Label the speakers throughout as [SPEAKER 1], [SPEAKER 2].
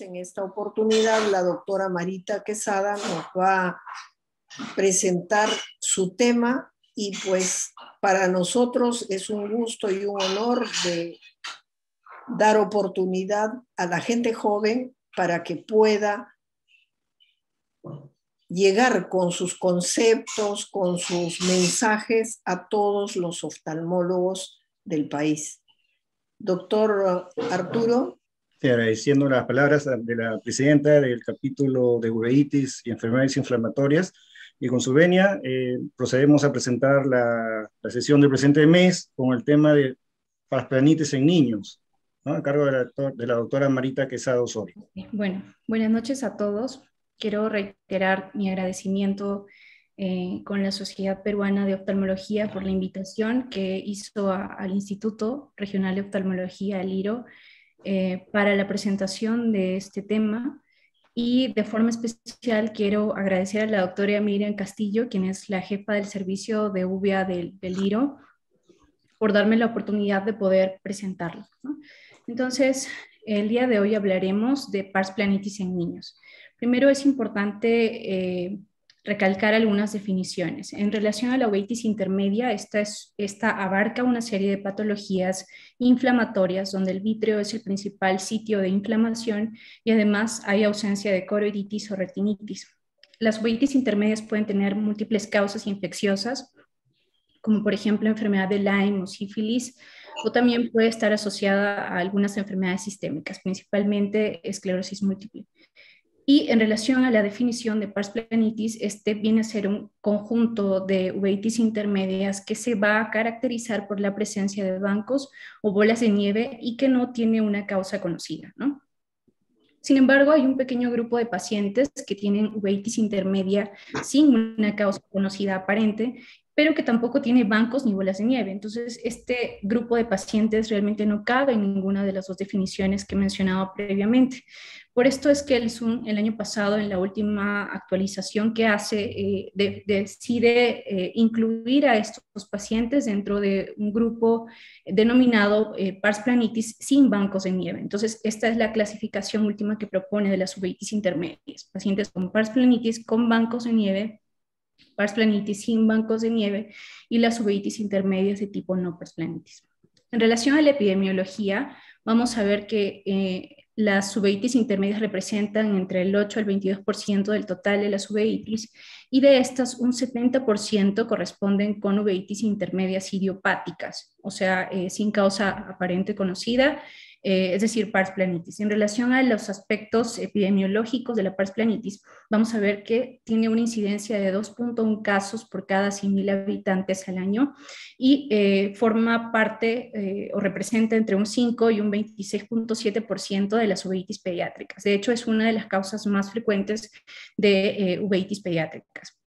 [SPEAKER 1] en esta oportunidad la doctora Marita Quesada nos va a presentar su tema y pues para nosotros es un gusto y un honor dar oportunidad a la gente joven para que pueda llegar con sus conceptos, con sus mensajes a todos los oftalmólogos del país. Doctor Arturo.
[SPEAKER 2] Agradeciendo las palabras de la presidenta del capítulo de uveitis y enfermedades inflamatorias. Y con su venia, eh, procedemos a presentar la, la, sesión del presente mes con el tema de parasplanitis en niños, ¿no? a cargo de la, de la doctora Marita Quesado Osorio.
[SPEAKER 3] Bueno, buenas noches a todos. Quiero reiterar mi agradecimiento eh, con la Sociedad Peruana de Oftalmología por la invitación que hizo al Instituto Regional de Oftalmología, el IRO, eh, para la presentación de este tema. Y de forma especial quiero agradecer a la doctora Miriam Castillo, quien es la jefa del servicio de UVA del, del IRO, por darme la oportunidad de poder presentarlo. Entonces, el día de hoy hablaremos de pars planitis en niños. Primero es importante eh, recalcar algunas definiciones. En relación a la uveitis intermedia, esta, es, esta abarca una serie de patologías inflamatorias donde el vítreo es el principal sitio de inflamación y además hay ausencia de coroiditis o retinitis. Las uveitis intermedias pueden tener múltiples causas infecciosas, como por ejemplo enfermedad de Lyme o sífilis, o también puede estar asociada a algunas enfermedades sistémicas, principalmente esclerosis múltiple. Y en relación a la definición de pars planitis, este viene a ser un conjunto de uveitis intermedias que se va a caracterizar por la presencia de bancos o bolas de nieve y que no tiene una causa conocida, ¿no? Sin embargo, hay un pequeño grupo de pacientes que tienen uveitis intermedia sin una causa conocida aparente pero que tampoco tiene bancos ni bolas de nieve. Entonces, este grupo de pacientes realmente no cabe en ninguna de las dos definiciones que he mencionado previamente. Por esto es que el año pasado, en la última actualización que hace, eh, decide eh, incluir a estos pacientes dentro de un grupo denominado eh, pars planitis sin bancos de nieve. Entonces, esta es la clasificación última que propone de las uveitis intermedias. Pacientes con pars planitis con bancos de nieve pars planitis sin bancos de nieve y las uveitis intermedias de tipo no pars planitis. En relación a la epidemiología, vamos a ver que eh, las uveitis intermedias representan entre el 8 al 22% del total de las uveitis y de estas un 70% corresponden con uveitis intermedias idiopáticas, o sea, eh, sin causa aparente conocida eh, es decir, pars planitis. En relación a los aspectos epidemiológicos de la pars planitis, vamos a ver que tiene una incidencia de 2.1 casos por cada 100.000 habitantes al año y eh, forma parte eh, o representa entre un 5 y un 26.7% de las uveitis pediátricas. De hecho, es una de las causas más frecuentes de uveitis pediátricas.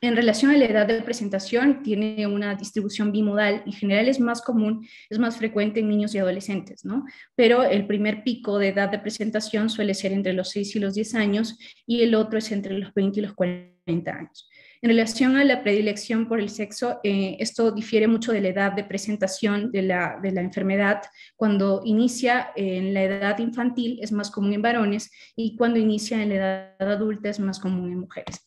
[SPEAKER 3] En relación a la edad de presentación, tiene una distribución bimodal. En general es más común, es más frecuente en niños y adolescentes, ¿no? Pero el primer pico de edad de presentación suele ser entre los 6 y los 10 años y el otro es entre los 20 y los 40 años. En relación a la predilección por el sexo, eh, esto difiere mucho de la edad de presentación de la, de la enfermedad. Cuando inicia en la edad infantil es más común en varones y cuando inicia en la edad adulta es más común en mujeres.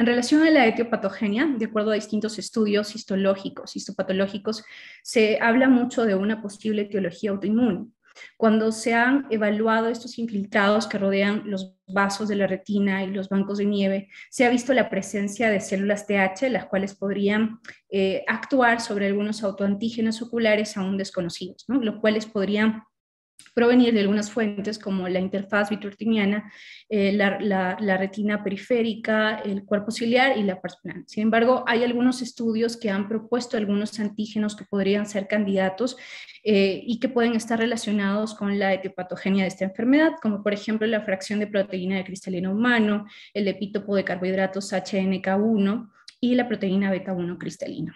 [SPEAKER 3] En relación a la etiopatogenia, de acuerdo a distintos estudios histológicos, histopatológicos, se habla mucho de una posible etiología autoinmune. Cuando se han evaluado estos infiltrados que rodean los vasos de la retina y los bancos de nieve, se ha visto la presencia de células TH, las cuales podrían eh, actuar sobre algunos autoantígenos oculares aún desconocidos, ¿no? los cuales podrían provenir de algunas fuentes como la interfaz vitrotiniana, eh, la, retina periférica, el cuerpo ciliar y la pars plana. Sin embargo, hay algunos estudios que han propuesto algunos antígenos que podrían ser candidatos eh, y que pueden estar relacionados con la etiopatogenia de esta enfermedad, como por ejemplo la fracción de proteína de cristalino humano, el epítopo de carbohidratos HNK1 y la proteína beta 1 cristalina.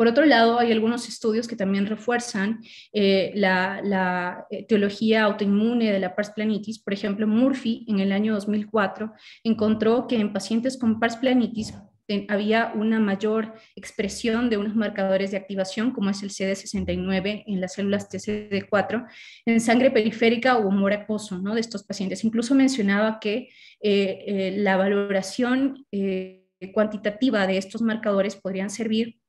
[SPEAKER 3] Por otro lado, hay algunos estudios que también refuerzan eh, la, teología autoinmune de la pars planitis. Por ejemplo, Murphy en el año 2004 encontró que en pacientes con pars planitis había una mayor expresión de unos marcadores de activación, como es el CD69 en las células TCD4, en sangre periférica o humor acoso ¿no? de estos pacientes. Incluso mencionaba que eh, eh, la valoración eh, cuantitativa de estos marcadores podrían servir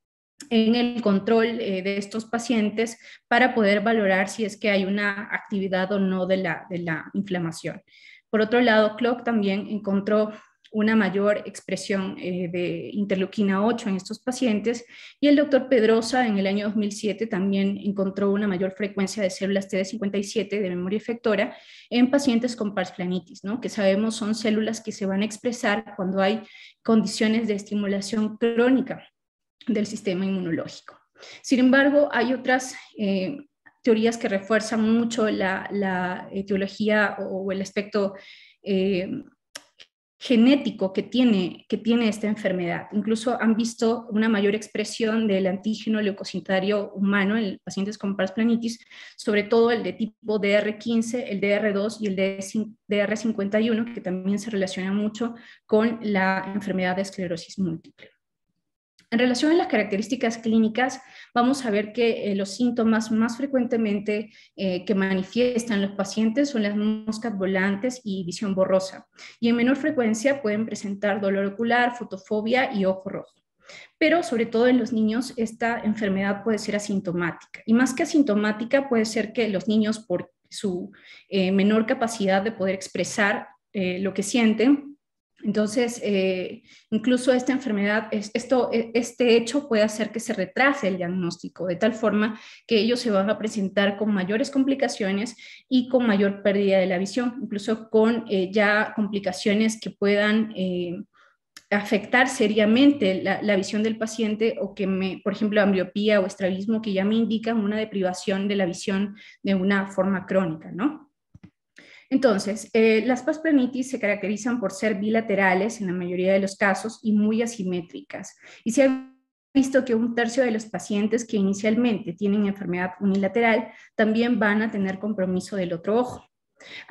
[SPEAKER 3] en el control de estos pacientes para poder valorar si es que hay una actividad o no de la, de la inflamación. Por otro lado, Clock también encontró una mayor expresión eh, de interleuquina 8 en estos pacientes y el doctor Pedrosa en el año 2007 también encontró una mayor frecuencia de células TD57 de memoria efectora en pacientes con parsplanitis, ¿no? que sabemos son células que se van a expresar cuando hay condiciones de estimulación crónica del sistema inmunológico. Sin embargo, hay otras eh, teorías que refuerzan mucho la, etiología o, el aspecto eh, genético que tiene, que tiene esta enfermedad. Incluso han visto una mayor expresión del antígeno leucocitario humano en pacientes con parsplanitis, sobre todo el de tipo DR15, el DR2 y el DR51, que también se relaciona mucho con la enfermedad de esclerosis múltiple. En relación a las características clínicas, vamos a ver que eh, los síntomas más frecuentemente eh, que manifiestan los pacientes son las moscas volantes y visión borrosa. Y en menor frecuencia pueden presentar dolor ocular, fotofobia y ojo rojo. Pero sobre todo en los niños esta enfermedad puede ser asintomática. Y más que asintomática puede ser que los niños por su eh, menor capacidad de poder expresar lo que sienten, entonces, eh, incluso esta enfermedad, esto, e, este hecho puede hacer que se retrase el diagnóstico, de tal forma que ellos se van a presentar con mayores complicaciones y con mayor pérdida de la visión, incluso con eh, ya complicaciones que puedan eh, afectar seriamente la, visión del paciente o que, me, por ejemplo, ambliopía o estrabismo, que ya me indican una deprivación de la visión de una forma crónica, ¿no? Entonces, eh, las pasplanitis se caracterizan por ser bilaterales en la mayoría de los casos y muy asimétricas. Y se ha visto que un tercio de los pacientes que inicialmente tienen enfermedad unilateral también van a tener compromiso del otro ojo.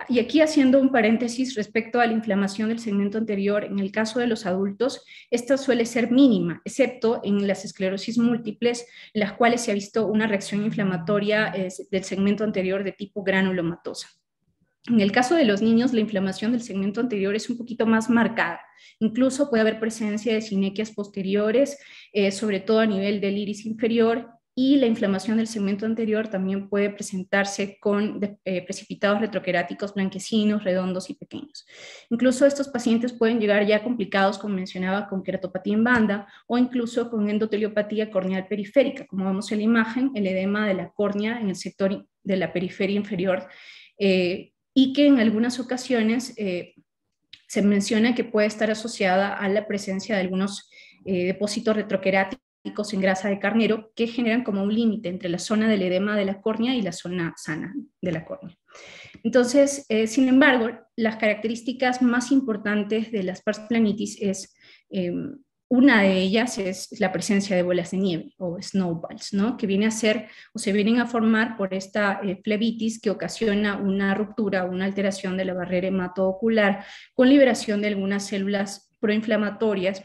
[SPEAKER 3] Y aquí haciendo un paréntesis respecto a la inflamación del segmento anterior, en el caso de los adultos, esta suele ser mínima, excepto en las esclerosis múltiples, en las cuales se ha visto una reacción inflamatoria eh, del segmento anterior de tipo granulomatosa. En el caso de los niños, la inflamación del segmento anterior es un poquito más marcada. Incluso puede haber presencia de sinequias posteriores, eh, sobre todo a nivel del iris inferior, y la inflamación del segmento anterior también puede presentarse con eh, precipitados retroqueráticos blanquecinos, redondos y pequeños. Incluso estos pacientes pueden llegar ya complicados, como mencionaba, con queratopatía en banda o incluso con endoteliopatía corneal periférica, como vemos en la imagen, el edema de la córnea en el sector de la periferia inferior eh, y que en algunas ocasiones eh, se menciona que puede estar asociada a la presencia de algunos eh, depósitos retroqueráticos en grasa de carnero que generan como un límite entre la zona del edema de la córnea y la zona sana de la córnea. Entonces, eh, sin embargo, las características más importantes de las pars planitis es em, una de ellas es la presencia de bolas de nieve o snowballs, ¿no? que viene a ser o se vienen a formar por esta eh, flebitis que ocasiona una ruptura, una alteración de la barrera hematoocular con liberación de algunas células proinflamatorias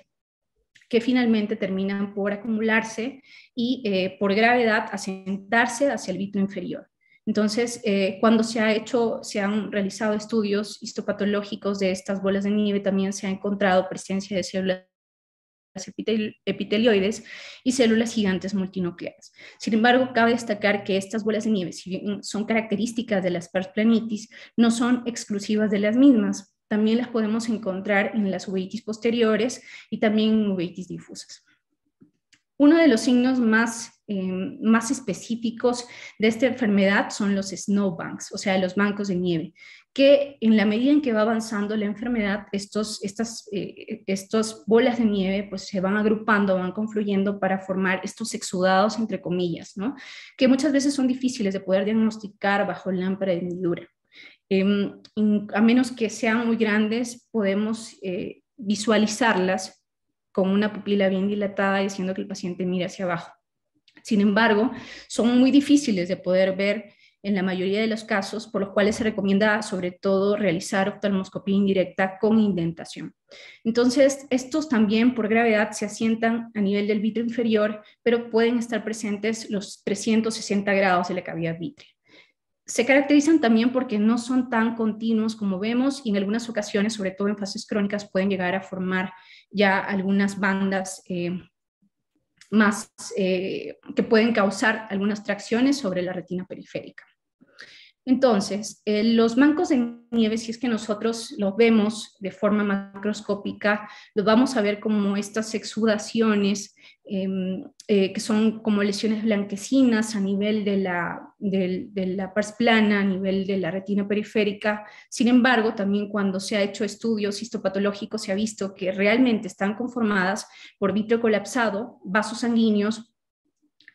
[SPEAKER 3] que finalmente terminan por acumularse y eh, por gravedad asentarse hacia el vitro inferior. Entonces, eh, cuando se ha hecho, se han realizado estudios histopatológicos de estas bolas de nieve, también se ha encontrado presencia de células epitelioides y células gigantes multinucleadas. Sin embargo, cabe destacar que estas bolas de nieve, si son características de las pars planitis, no son exclusivas de las mismas. También las podemos encontrar en las uveitis posteriores y también en uveitis difusas. Uno de los signos más, em, más específicos de esta enfermedad son los snowbanks, o sea, los bancos de nieve, que en la medida en que va avanzando la enfermedad, estos, estas eh, estos bolas de nieve pues se van agrupando, van confluyendo para formar estos exudados, entre comillas, ¿no? que muchas veces son difíciles de poder diagnosticar bajo lámpara de hendidura. Em, a menos que sean muy grandes, podemos eh, visualizarlas con una pupila bien dilatada, diciendo que el paciente mira hacia abajo. Sin embargo, son muy difíciles de poder ver en la mayoría de los casos, por los cuales se recomienda sobre todo realizar oftalmoscopía indirecta con indentación. Entonces, estos también por gravedad se asientan a nivel del vitrio inferior, pero pueden estar presentes los 360 grados de la cavidad vitrea. Se caracterizan también porque no son tan continuos como vemos y en algunas ocasiones, sobre todo en fases crónicas, pueden llegar a formar ya algunas bandas eh, más eh, que pueden causar algunas tracciones sobre la retina periférica. Entonces, eh, los mancos de nieve, si es que nosotros los vemos de forma macroscópica, los vamos a ver como estas exudaciones em, eh, que son como lesiones blanquecinas a nivel de la, de, la pars plana, a nivel de la retina periférica. Sin embargo, también cuando se ha hecho estudios histopatológicos se ha visto que realmente están conformadas por vitrio colapsado, vasos sanguíneos,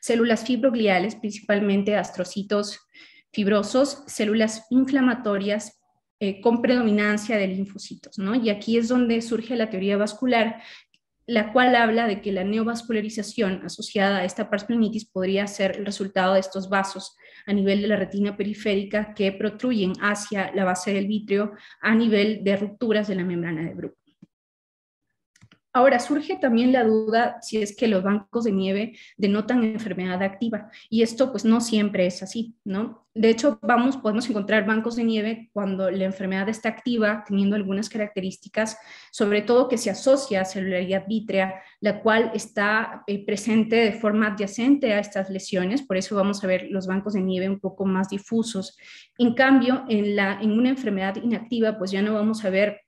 [SPEAKER 3] células fibrogliales, principalmente astrocitos fibrosos, células inflamatorias eh, con predominancia de linfocitos, ¿no? Y aquí es donde surge la teoría vascular, la cual habla de que la neovascularización asociada a esta parsplenitis podría ser el resultado de estos vasos a nivel de la retina periférica que protruyen hacia la base del vitrio a nivel de rupturas de la membrana de Bruch. Ahora surge también la duda si es que los bancos de nieve denotan enfermedad activa y esto pues no siempre es así, ¿no? De hecho, vamos, podemos encontrar bancos de nieve cuando la enfermedad está activa, teniendo algunas características, sobre todo que se asocia a celularidad vítrea, la cual está eh, presente de forma adyacente a estas lesiones, por eso vamos a ver los bancos de nieve un poco más difusos. En cambio, en, la, en una enfermedad inactiva, pues ya no vamos a ver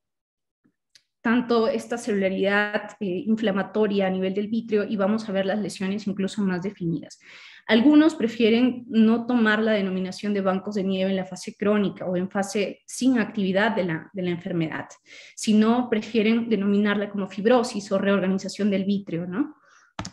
[SPEAKER 3] tanto esta celularidad eh, inflamatoria a nivel del vitrio y vamos a ver las lesiones incluso más definidas. Algunos prefieren no tomar la denominación de bancos de nieve en la fase crónica o en fase sin actividad de la, de la enfermedad, sino prefieren denominarla como fibrosis o reorganización del vitrio, ¿no?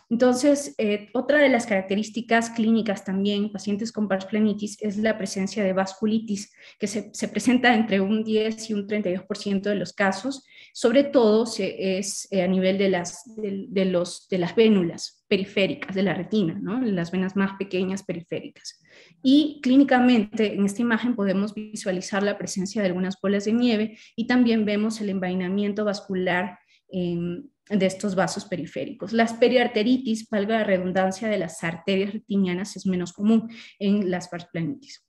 [SPEAKER 3] Entonces, eh, otra de las características clínicas también, pacientes con parsplenitis, es la presencia de vasculitis, que se, presenta entre un 10 y un 32% de los casos, sobre todo es eh, a nivel de las, de, los, de las vénulas periféricas de la retina, ¿no? las venas más pequeñas periféricas. Y clínicamente, en esta imagen podemos visualizar la presencia de algunas bolas de nieve y también vemos el envainamiento vascular de estos vasos periféricos. Las periarteritis, valga la redundancia de las arterias retinianas, es menos común en las parsplenitis.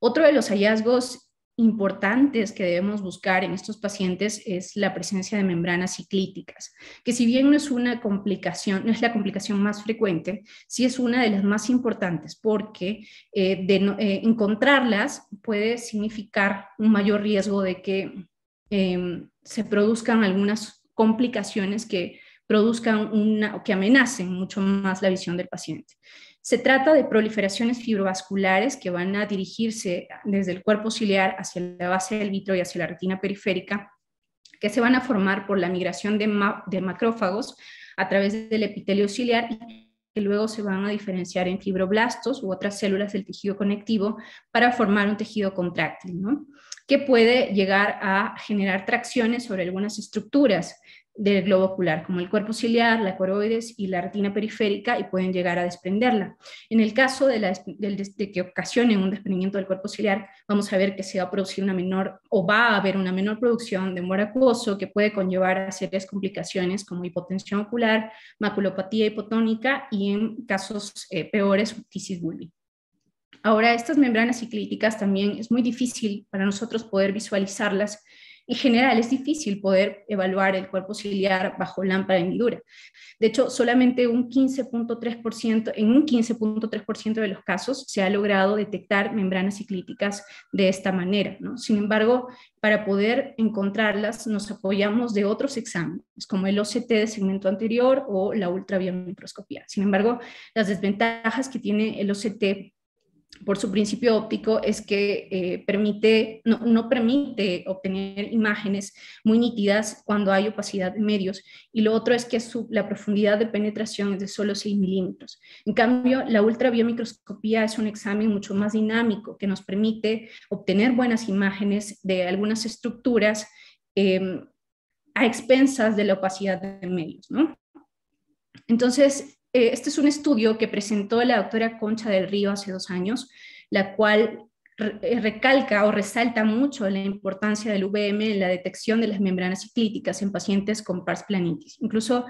[SPEAKER 3] Otro de los hallazgos importantes que debemos buscar en estos pacientes es la presencia de membranas ciclíticas, que si bien no es una complicación, no es la complicación más frecuente, sí es una de las más importantes porque eh, de eh, encontrarlas puede significar un mayor riesgo de que em, se produzcan algunas complicaciones que produzcan una, que amenacen mucho más la visión del paciente. Se trata de proliferaciones fibrovasculares que van a dirigirse desde el cuerpo ciliar hacia la base del vitro y hacia la retina periférica, que se van a formar por la migración de, macrófagos a través del epitelio ciliar y que luego se van a diferenciar en fibroblastos u otras células del tejido conectivo para formar un tejido contráctil, ¿no? que puede llegar a generar tracciones sobre algunas estructuras del globo ocular, como el cuerpo ciliar, la coroides y la retina periférica, y pueden llegar a desprenderla. En el caso de, que ocasione un desprendimiento del cuerpo ciliar, vamos a ver que se va a producir una menor, o va a haber una menor producción de humor acuoso que puede conllevar a serias complicaciones como hipotensión ocular, maculopatía hipotónica y en casos eh, peores, tisis bulbi. Ahora, estas membranas ciclíticas también es muy difícil para nosotros poder visualizarlas en general es difícil poder evaluar el cuerpo ciliar bajo lámpara de hendidura. De hecho, solamente un 15.3%, en un 15.3% de los casos se ha logrado detectar membranas ciclíticas de esta manera. Sin embargo, para poder encontrarlas nos apoyamos de otros exámenes, como el OCT de segmento anterior o la ultrabiomicroscopía. Sin embargo, las desventajas que tiene el OCT por su principio óptico es que eh, permite, no, permite obtener imágenes muy nítidas cuando hay opacidad de medios y lo otro es que la profundidad de penetración es de solo 6 milímetros. En cambio, la ultrabiomicroscopía es un examen mucho más dinámico que nos permite obtener buenas imágenes de algunas estructuras em, a expensas de la opacidad de medios. ¿no? Entonces, eh, este es un estudio que presentó la doctora Concha del Río hace dos años, la cual eh, recalca o resalta mucho la importancia del VM en la detección de las membranas ciclíticas en pacientes con pars planitis. Incluso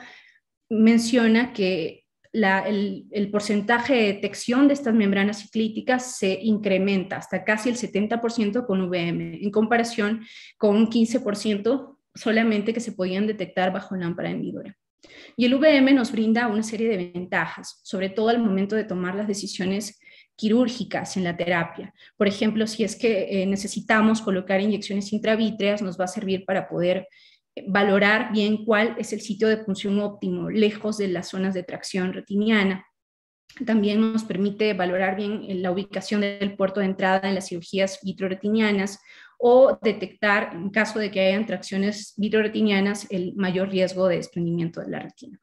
[SPEAKER 3] menciona que el, porcentaje de detección de estas membranas ciclíticas se incrementa hasta casi el 70% con VM, en comparación con un 15% solamente que se podían detectar bajo lámpara hendidora. Y el VM nos brinda una serie de ventajas, sobre todo al momento de tomar las decisiones quirúrgicas en la terapia. Por ejemplo, si es que eh, necesitamos colocar inyecciones intravítreas, nos va a servir para poder valorar bien cuál es el sitio de función óptimo, lejos de las zonas de tracción retiniana. También nos permite valorar bien la ubicación del puerto de entrada en las cirugías vitroretinianas o detectar, en caso de que hayan tracciones vitroretinianas, el mayor riesgo de desprendimiento de la retina.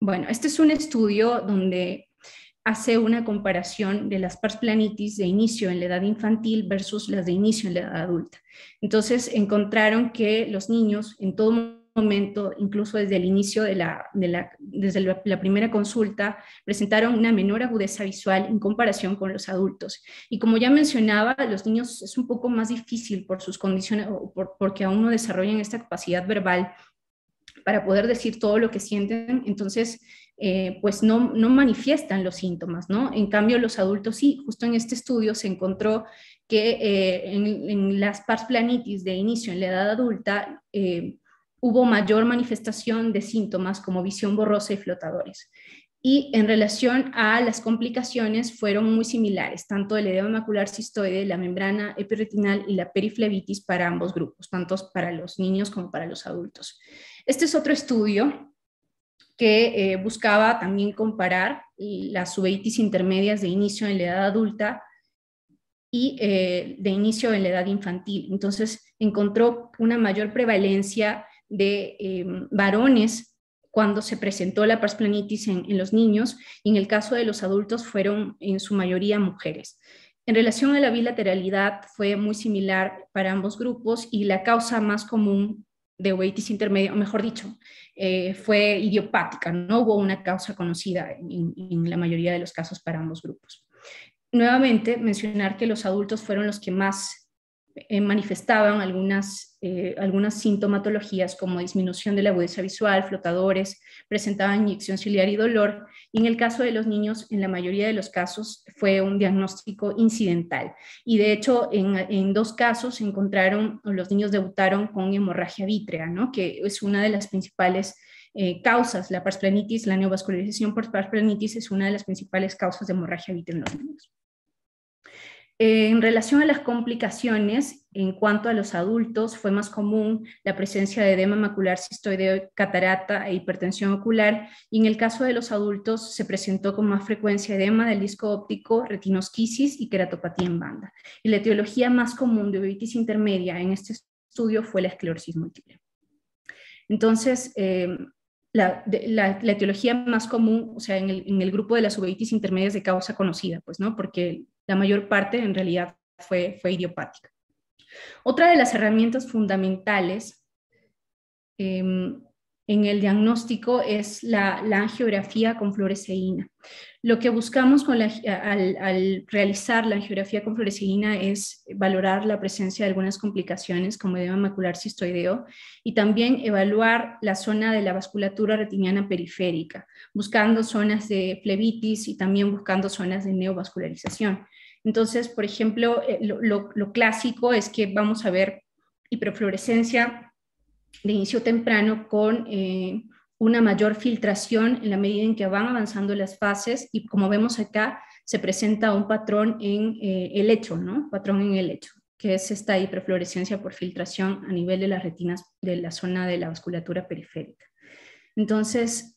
[SPEAKER 3] Bueno, este es un estudio donde hace una comparación de las pars planitis de inicio en la edad infantil versus las de inicio en la edad adulta. Entonces encontraron que los niños en todo momento, incluso desde el inicio de la, desde la, primera consulta, presentaron una menor agudeza visual en comparación con los adultos. Y como ya mencionaba, los niños es un poco más difícil por sus condiciones, o porque aún no desarrollan esta capacidad verbal para poder decir todo lo que sienten. Entonces, eh, pues no, no manifiestan los síntomas, ¿no? En cambio, los adultos sí, justo en este estudio se encontró que eh, en, las pars planitis de inicio en la edad adulta eh, hubo mayor manifestación de síntomas como visión borrosa y flotadores. Y en relación a las complicaciones fueron muy similares, tanto el edema macular cistoide, la membrana epiretinal y la periflebitis para ambos grupos, tanto para los niños como para los adultos. Este es otro estudio que eh, buscaba también comparar las uveitis intermedias de inicio en la edad adulta y eh, de inicio en la edad infantil. Entonces, encontró una mayor prevalencia de em, varones cuando se presentó la parsplanitis en, en los niños y en el caso de los adultos fueron en su mayoría mujeres. En relación a la bilateralidad fue muy similar para ambos grupos y la causa más común de uveitis intermedia, o mejor dicho, eh, fue idiopática, no hubo una causa conocida en, la mayoría de los casos para ambos grupos. Nuevamente, mencionar que los adultos fueron los que más eh, manifestaban algunas, eh, algunas sintomatologías como disminución de la agudeza visual, flotadores, presentaban inyección ciliar y dolor, y en el caso de los niños, en la mayoría de los casos fue un diagnóstico incidental. Y de hecho, en, en dos casos encontraron, los niños debutaron con hemorragia vítrea, ¿no? que es una de las principales eh, causas, la parsplenitis, la neovascularización por parsplenitis es una de las principales causas de hemorragia vítrea en los niños. Eh, en relación a las complicaciones, en cuanto a los adultos, fue más común la presencia de edema macular cistoideo, catarata e hipertensión ocular, y en el caso de los adultos se presentó con más frecuencia edema del disco óptico, retinosquisis y queratopatía en banda. Y la etiología más común de uveitis intermedia en este estudio fue la esclerosis múltiple. Entonces, eh, la, etiología más común, o sea, en el, grupo de las uveitis intermedias de causa conocida, pues, ¿no? Porque la mayor parte en realidad fue, fue idiopática. Otra de las herramientas fundamentales em, en el diagnóstico es la, angiografía con fluoresceína. Lo que buscamos con al, realizar la angiografía con fluoresceína es valorar la presencia de algunas complicaciones como edema macular cistoideo y también evaluar la zona de la vasculatura retiniana periférica, buscando zonas de flebitis y también buscando zonas de neovascularización. Entonces, por ejemplo, eh, lo, clásico es que vamos a ver hiperfluorescencia de inicio temprano con eh, una mayor filtración en la medida en que van avanzando las fases y como vemos acá, se presenta un patrón en eh, el lecho, ¿no? Patrón en el lecho, que es esta hiperfluorescencia por filtración a nivel de las retinas de la zona de la vasculatura periférica. Entonces,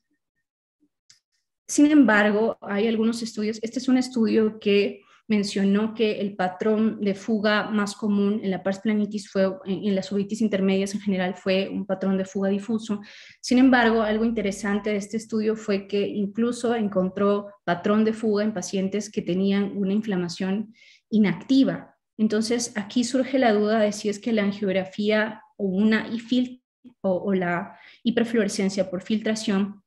[SPEAKER 3] sin embargo, hay algunos estudios, este es un estudio que mencionó que el patrón de fuga más común en la pars planitis fue, en, las uvitis intermedias en general, fue un patrón de fuga difuso. Sin embargo, algo interesante de este estudio fue que incluso encontró patrón de fuga en pacientes que tenían una inflamación inactiva. Entonces, aquí surge la duda de si es que la angiografía o una o, o la hiperfluorescencia por filtración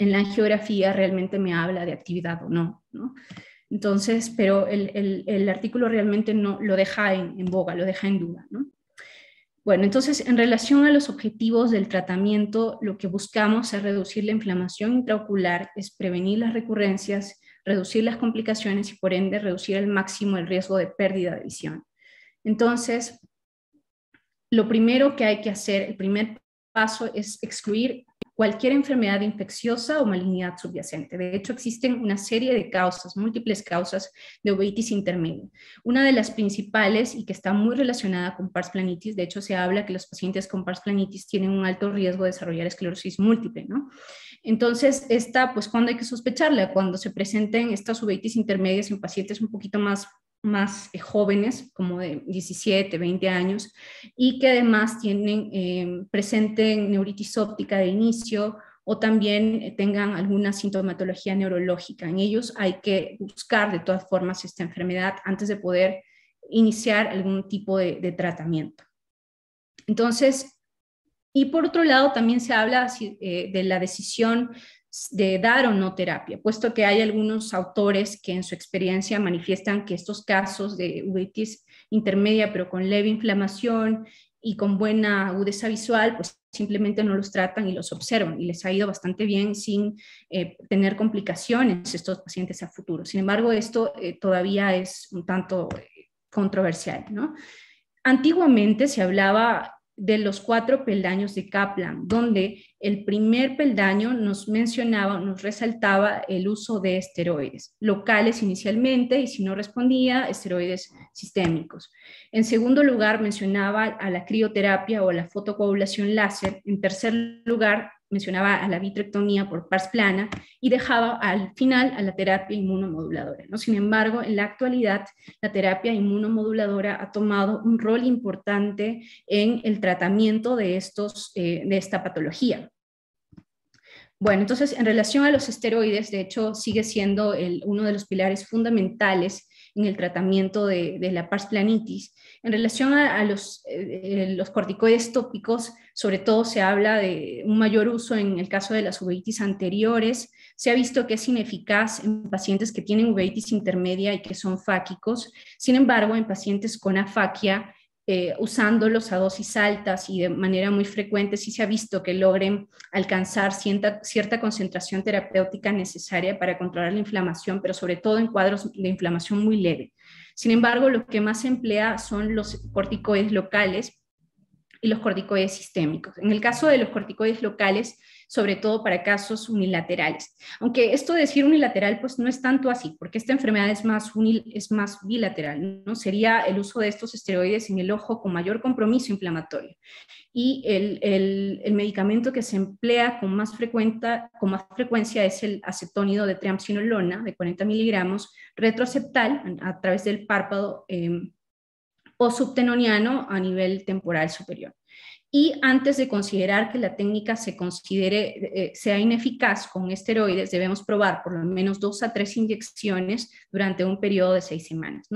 [SPEAKER 3] en la angiografía realmente me habla de actividad o ¿no? Entonces, pero el, artículo realmente no lo deja en, boga, lo deja en duda, ¿no? Bueno, entonces, en relación a los objetivos del tratamiento, lo que buscamos es reducir la inflamación intraocular, es prevenir las recurrencias, reducir las complicaciones y por ende reducir al máximo el riesgo de pérdida de visión. Entonces, lo primero que hay que hacer, el primer paso es excluir cualquier enfermedad infecciosa o malignidad subyacente. De hecho, existen una serie de causas, múltiples causas de uveitis intermedia. Una de las principales y que está muy relacionada con pars planitis, de hecho se habla que los pacientes con pars planitis tienen un alto riesgo de desarrollar esclerosis múltiple, ¿no? Entonces, esta, pues, ¿cuándo hay que sospecharla? Cuando se presenten estas uveitis intermedias en pacientes un poquito más más eh, jóvenes, como de 17, 20 años, y que además tienen, eh, presenten neuritis óptica de inicio o también eh, tengan alguna sintomatología neurológica. En ellos hay que buscar de todas formas esta enfermedad antes de poder iniciar algún tipo de, tratamiento. Entonces, y por otro lado, también se habla de la decisión de dar o no terapia, puesto que hay algunos autores que en su experiencia manifiestan que estos casos de uveitis intermedia, pero con leve inflamación y con buena agudeza visual, pues simplemente no los tratan y los observan y les ha ido bastante bien sin eh, tener complicaciones estos pacientes a futuro. Sin embargo, esto eh, todavía es un tanto eh, controversial, ¿no? Antiguamente se hablaba de los cuatro peldaños de Kaplan, donde el primer peldaño nos mencionaba, nos resaltaba el uso de esteroides locales inicialmente y si no respondía, esteroides sistémicos. En segundo lugar, mencionaba a la crioterapia o a la fotocoagulación láser. En tercer lugar, mencionaba a la vitrectomía por pars plana y dejaba al final a la terapia inmunomoduladora. ¿no? Sin embargo, en la actualidad, la terapia inmunomoduladora ha tomado un rol importante en el tratamiento de, estos, eh, de esta patología. Bueno, entonces, en relación a los esteroides, de hecho, sigue siendo uno de los pilares fundamentales en el tratamiento de, la pars planitis. En relación a, los, eh, los, corticoides tópicos, sobre todo se habla de un mayor uso en el caso de las uveitis anteriores. Se ha visto que es ineficaz en pacientes que tienen uveitis intermedia y que son fáquicos. Sin embargo, en pacientes con afaquia, eh, usándolos a dosis altas y de manera muy frecuente, sí se ha visto que logren alcanzar cierta, cierta concentración terapéutica necesaria para controlar la inflamación, pero sobre todo en cuadros de inflamación muy leve. Sin embargo, lo que más se emplea son los corticoides locales y los corticoides sistémicos. En el caso de los corticoides locales, sobre todo para casos unilaterales. Aunque esto de decir unilateral, pues no es tanto así, porque esta enfermedad es más, es más bilateral, ¿no? Sería el uso de estos esteroides en el ojo con mayor compromiso inflamatorio. Y el, el, medicamento que se emplea con más, con más frecuencia es el acetónido de triamcinolona de 40 miligramos retroceptal a través del párpado em, o subtenoniano a nivel temporal superior y antes de considerar que la técnica se considere eh, sea ineficaz con esteroides, debemos probar por lo menos dos a tres inyecciones durante un periodo de seis semanas.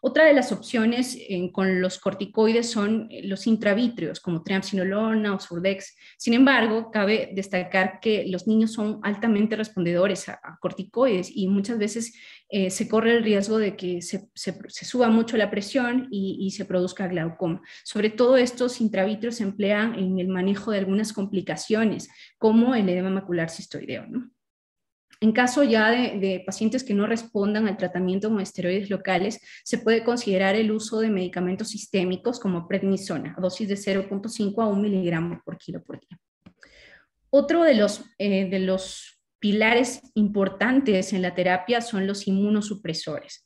[SPEAKER 3] Otra de las opciones con los corticoides son eh, los intravítreos, como triamcinolona o surdex. Sin embargo, cabe destacar que los niños son altamente respondedores a, corticoides y muchas veces eh, se corre el riesgo de que se, suba mucho la presión y, se produzca glaucoma. Sobre todo estos intravítreos en emplean en el manejo de algunas complicaciones, como el edema macular cistoideo. En caso ya de, pacientes que no respondan al tratamiento con esteroides locales, se puede considerar el uso de medicamentos sistémicos como prednisona, dosis de 0.5 a 1 miligramo por kilo por día. Otro de los, eh, de los pilares importantes en la terapia son los inmunosupresores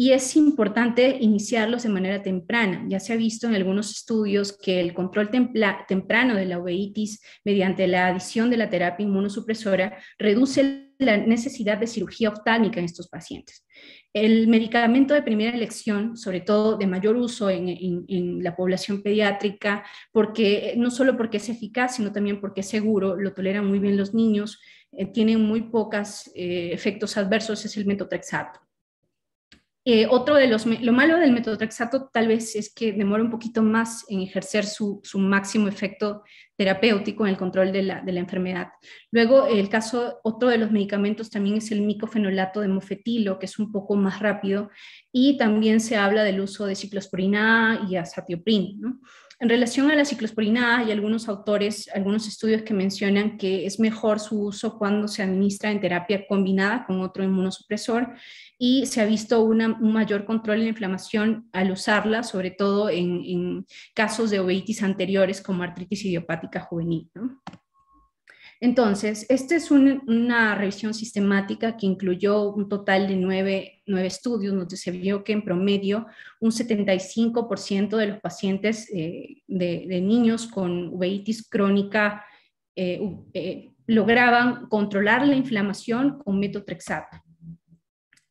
[SPEAKER 3] y es importante iniciarlos de manera temprana. Ya se ha visto en algunos estudios que el control temprano de la uveitis mediante la adición de la terapia inmunosupresora reduce la necesidad de cirugía oftálmica en estos pacientes. El medicamento de primera elección, sobre todo de mayor uso en, la población pediátrica, porque no solo porque es eficaz, sino también porque es seguro, lo toleran muy bien los niños, eh, tienen muy pocos eh, efectos adversos, es el metotrexato. Eh, otro de los, lo malo del metotrexato tal vez es que demora un poquito más en ejercer su, máximo efecto terapéutico en el control de la, de la, enfermedad. Luego, el caso, otro de los medicamentos también es el micofenolato de mofetilo, que es un poco más rápido, y también se habla del uso de ciclosporina y azatioprina. ¿no? En relación a la ciclosporina hay algunos autores, algunos estudios que mencionan que es mejor su uso cuando se administra en terapia combinada con otro inmunosupresor y se ha visto un mayor control de la inflamación al usarla, sobre todo en, casos de uveitis anteriores como artritis idiopática juvenil. Entonces, esta es una revisión sistemática que incluyó un total de nueve, estudios, donde se vio que en promedio un 75% de los pacientes eh, de, niños con uveitis crónica eh, eh, lograban controlar la inflamación con metotrexato.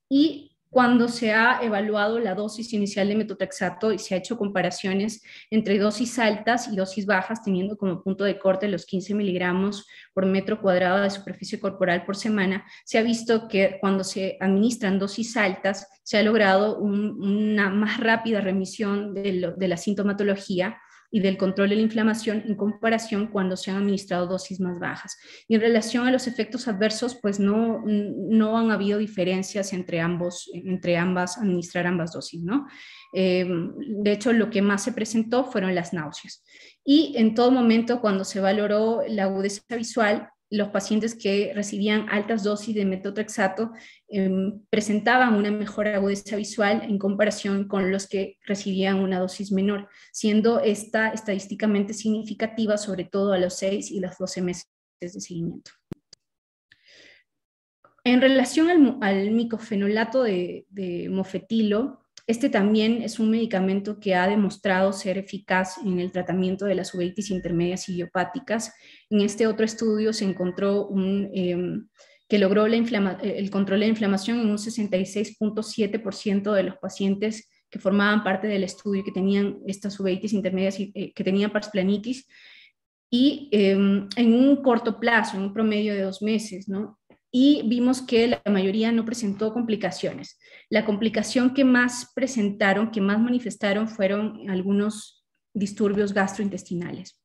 [SPEAKER 3] Y cuando se ha evaluado la dosis inicial de metotrexato y se ha hecho comparaciones entre dosis altas y dosis bajas, teniendo como punto de corte los 15 miligramos por metro cuadrado de superficie corporal por semana, se ha visto que cuando se administran dosis altas se ha logrado una más rápida remisión de la sintomatología y del control de la inflamación en comparación cuando se han administrado dosis más bajas. Y en relación a los efectos adversos, pues no, no han habido diferencias entre, ambos, entre ambas, administrar ambas dosis, ¿no? Eh, de hecho, lo que más se presentó fueron las náuseas. Y en todo momento, cuando se valoró la agudeza visual, los pacientes que recibían altas dosis de metotrexato em, presentaban una mejor agudeza visual en comparación con los que recibían una dosis menor, siendo esta estadísticamente significativa sobre todo a los 6 y los 12 meses de seguimiento. En relación al, micofenolato de, de mofetilo, este también es un medicamento que ha demostrado ser eficaz en el tratamiento de las uveitis intermedias idiopáticas. En este otro estudio se encontró em, que logró la el control de la inflamación en un 66.7% de los pacientes que formaban parte del estudio que tenían estas uveitis intermedias, eh, que tenían parsplanitis, y em, en un corto plazo, en un promedio de dos meses, ¿no? Y vimos que la mayoría no presentó complicaciones. La complicación que más presentaron, que más manifestaron, fueron algunos disturbios gastrointestinales.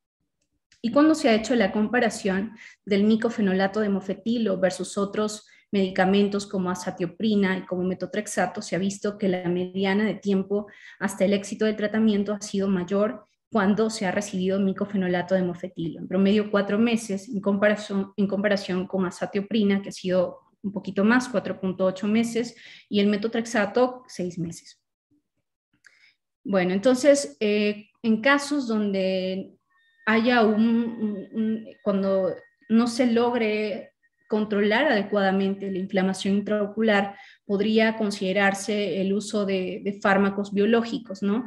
[SPEAKER 3] Y cuando se ha hecho la comparación del micofenolato de mofetilo versus otros medicamentos como azatioprina y como metotrexato, se ha visto que la mediana de tiempo hasta el éxito del tratamiento ha sido mayor cuando se ha recibido micofenolato de mofetilo. En promedio, cuatro meses en comparación, en comparación con azatioprina, que ha sido un poquito más, 4.8 meses, y el metotrexato, seis meses. Bueno, entonces, eh, en casos donde haya un, cuando no se logre controlar adecuadamente la inflamación intraocular, podría considerarse el uso de, de, fármacos biológicos, ¿no?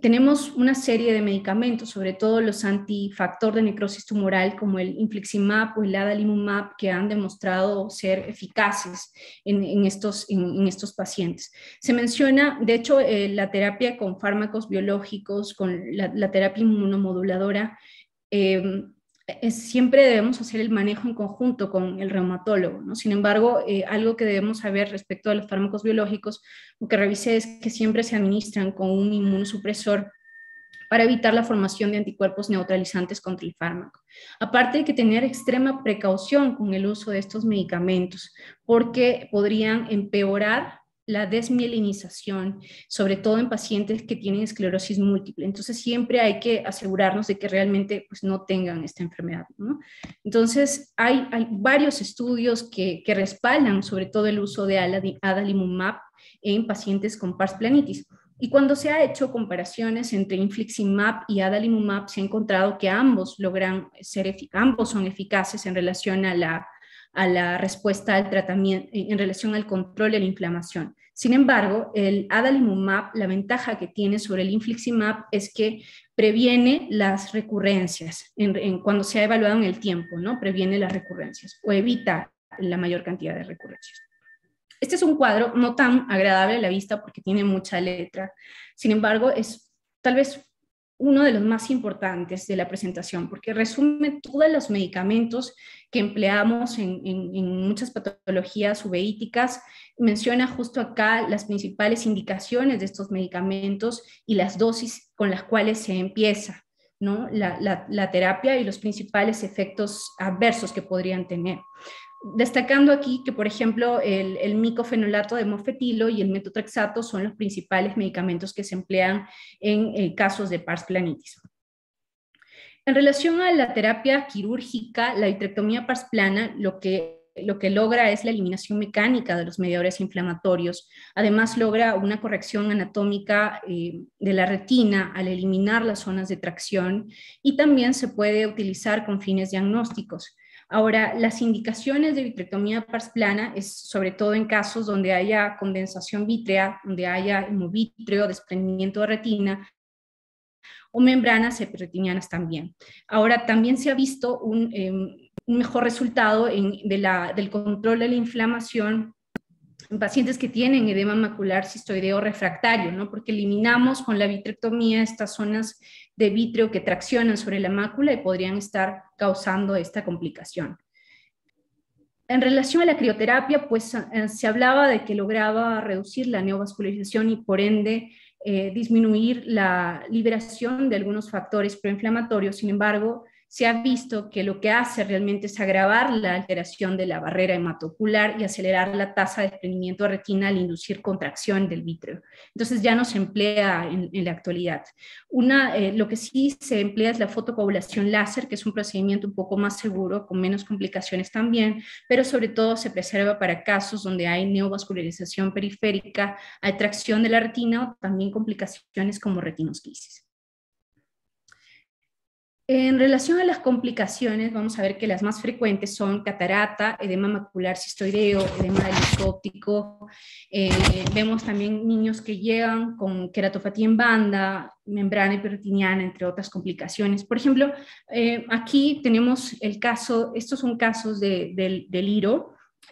[SPEAKER 3] Tenemos una serie de medicamentos, sobre todo los antifactor de necrosis tumoral como el infliximab o el adalimumab, que han demostrado ser eficaces en, estos, en, estos pacientes. Se menciona, de hecho, eh, la terapia con fármacos biológicos, con la, terapia inmunomoduladora, eh, siempre debemos hacer el manejo en conjunto con el reumatólogo. ¿no? Sin embargo, eh, algo que debemos saber respecto a los fármacos biológicos, lo que revisé es que siempre se administran con un inmunosupresor para evitar la formación de anticuerpos neutralizantes contra el fármaco. Aparte hay que tener extrema precaución con el uso de estos medicamentos porque podrían empeorar la desmielinización, sobre todo en pacientes que tienen esclerosis múltiple. Entonces, siempre hay que asegurarnos de que realmente pues, no tengan esta enfermedad. Entonces, hay, varios estudios que, respaldan sobre todo el uso de adalimumab en pacientes con pars planitis. Y cuando se ha hecho comparaciones entre infliximab y adalimumab, se ha encontrado que ambos logran ser ambos son eficaces en relación a la a la respuesta al tratamiento en relación al control de la inflamación. Sin embargo, el adalimumab, la ventaja que tiene sobre el infliximab es que previene las recurrencias en, cuando se ha evaluado en el tiempo, ¿no? Previene las recurrencias o evita la mayor cantidad de recurrencias. Este es un cuadro no tan agradable a la vista porque tiene mucha letra. Sin embargo, es tal vez uno de los más importantes de la presentación, porque resume todos los medicamentos que empleamos en, muchas patologías uveíticas. Menciona justo acá las principales indicaciones de estos medicamentos y las dosis con las cuales se empieza la terapia y los principales efectos adversos que podrían tener destacando aquí que, por ejemplo, el, micofenolato de mofetilo y el metotrexato son los principales medicamentos que se emplean en eh, casos de pars planitis. En relación a la terapia quirúrgica, la vitrectomía pars plana lo que, lo que logra es la eliminación mecánica de los mediadores inflamatorios. Además, logra una corrección anatómica eh, de la retina al eliminar las zonas de tracción y también se puede utilizar con fines diagnósticos. Ahora, las indicaciones de vitrectomía parsplana es sobre todo en casos donde haya condensación vítrea, donde haya hemovitreo, desprendimiento de retina o membranas epiretinianas también. Ahora, también se ha visto un, em, mejor resultado del control de la inflamación en pacientes que tienen edema macular cistoideo refractario, ¿no? porque eliminamos con la vitrectomía estas zonas de vítreo que traccionan sobre la mácula y podrían estar causando esta complicación. En relación a la crioterapia, pues eh, se hablaba de que lograba reducir la neovascularización y por ende eh, disminuir la liberación de algunos factores proinflamatorios. Sin embargo, se ha visto que lo que hace realmente es agravar la alteración de la barrera hematocular y acelerar la tasa de desprendimiento de retina al inducir contracción del vítreo. Entonces ya no se emplea en, la actualidad. Una, eh, lo que sí se emplea es la fotocoagulación láser, que es un procedimiento un poco más seguro, con menos complicaciones también, pero sobre todo se preserva para casos donde hay neovascularización periférica, atracción de la retina o también complicaciones como retinosquisis. En relación a las complicaciones, vamos a ver que las más frecuentes son catarata, edema macular cistoideo, edema helicóptico. Eh, vemos también niños que llegan con queratopatía en banda, membrana hiperretiniana, entre otras complicaciones. Por ejemplo, eh, aquí tenemos el caso, estos son casos de, del, del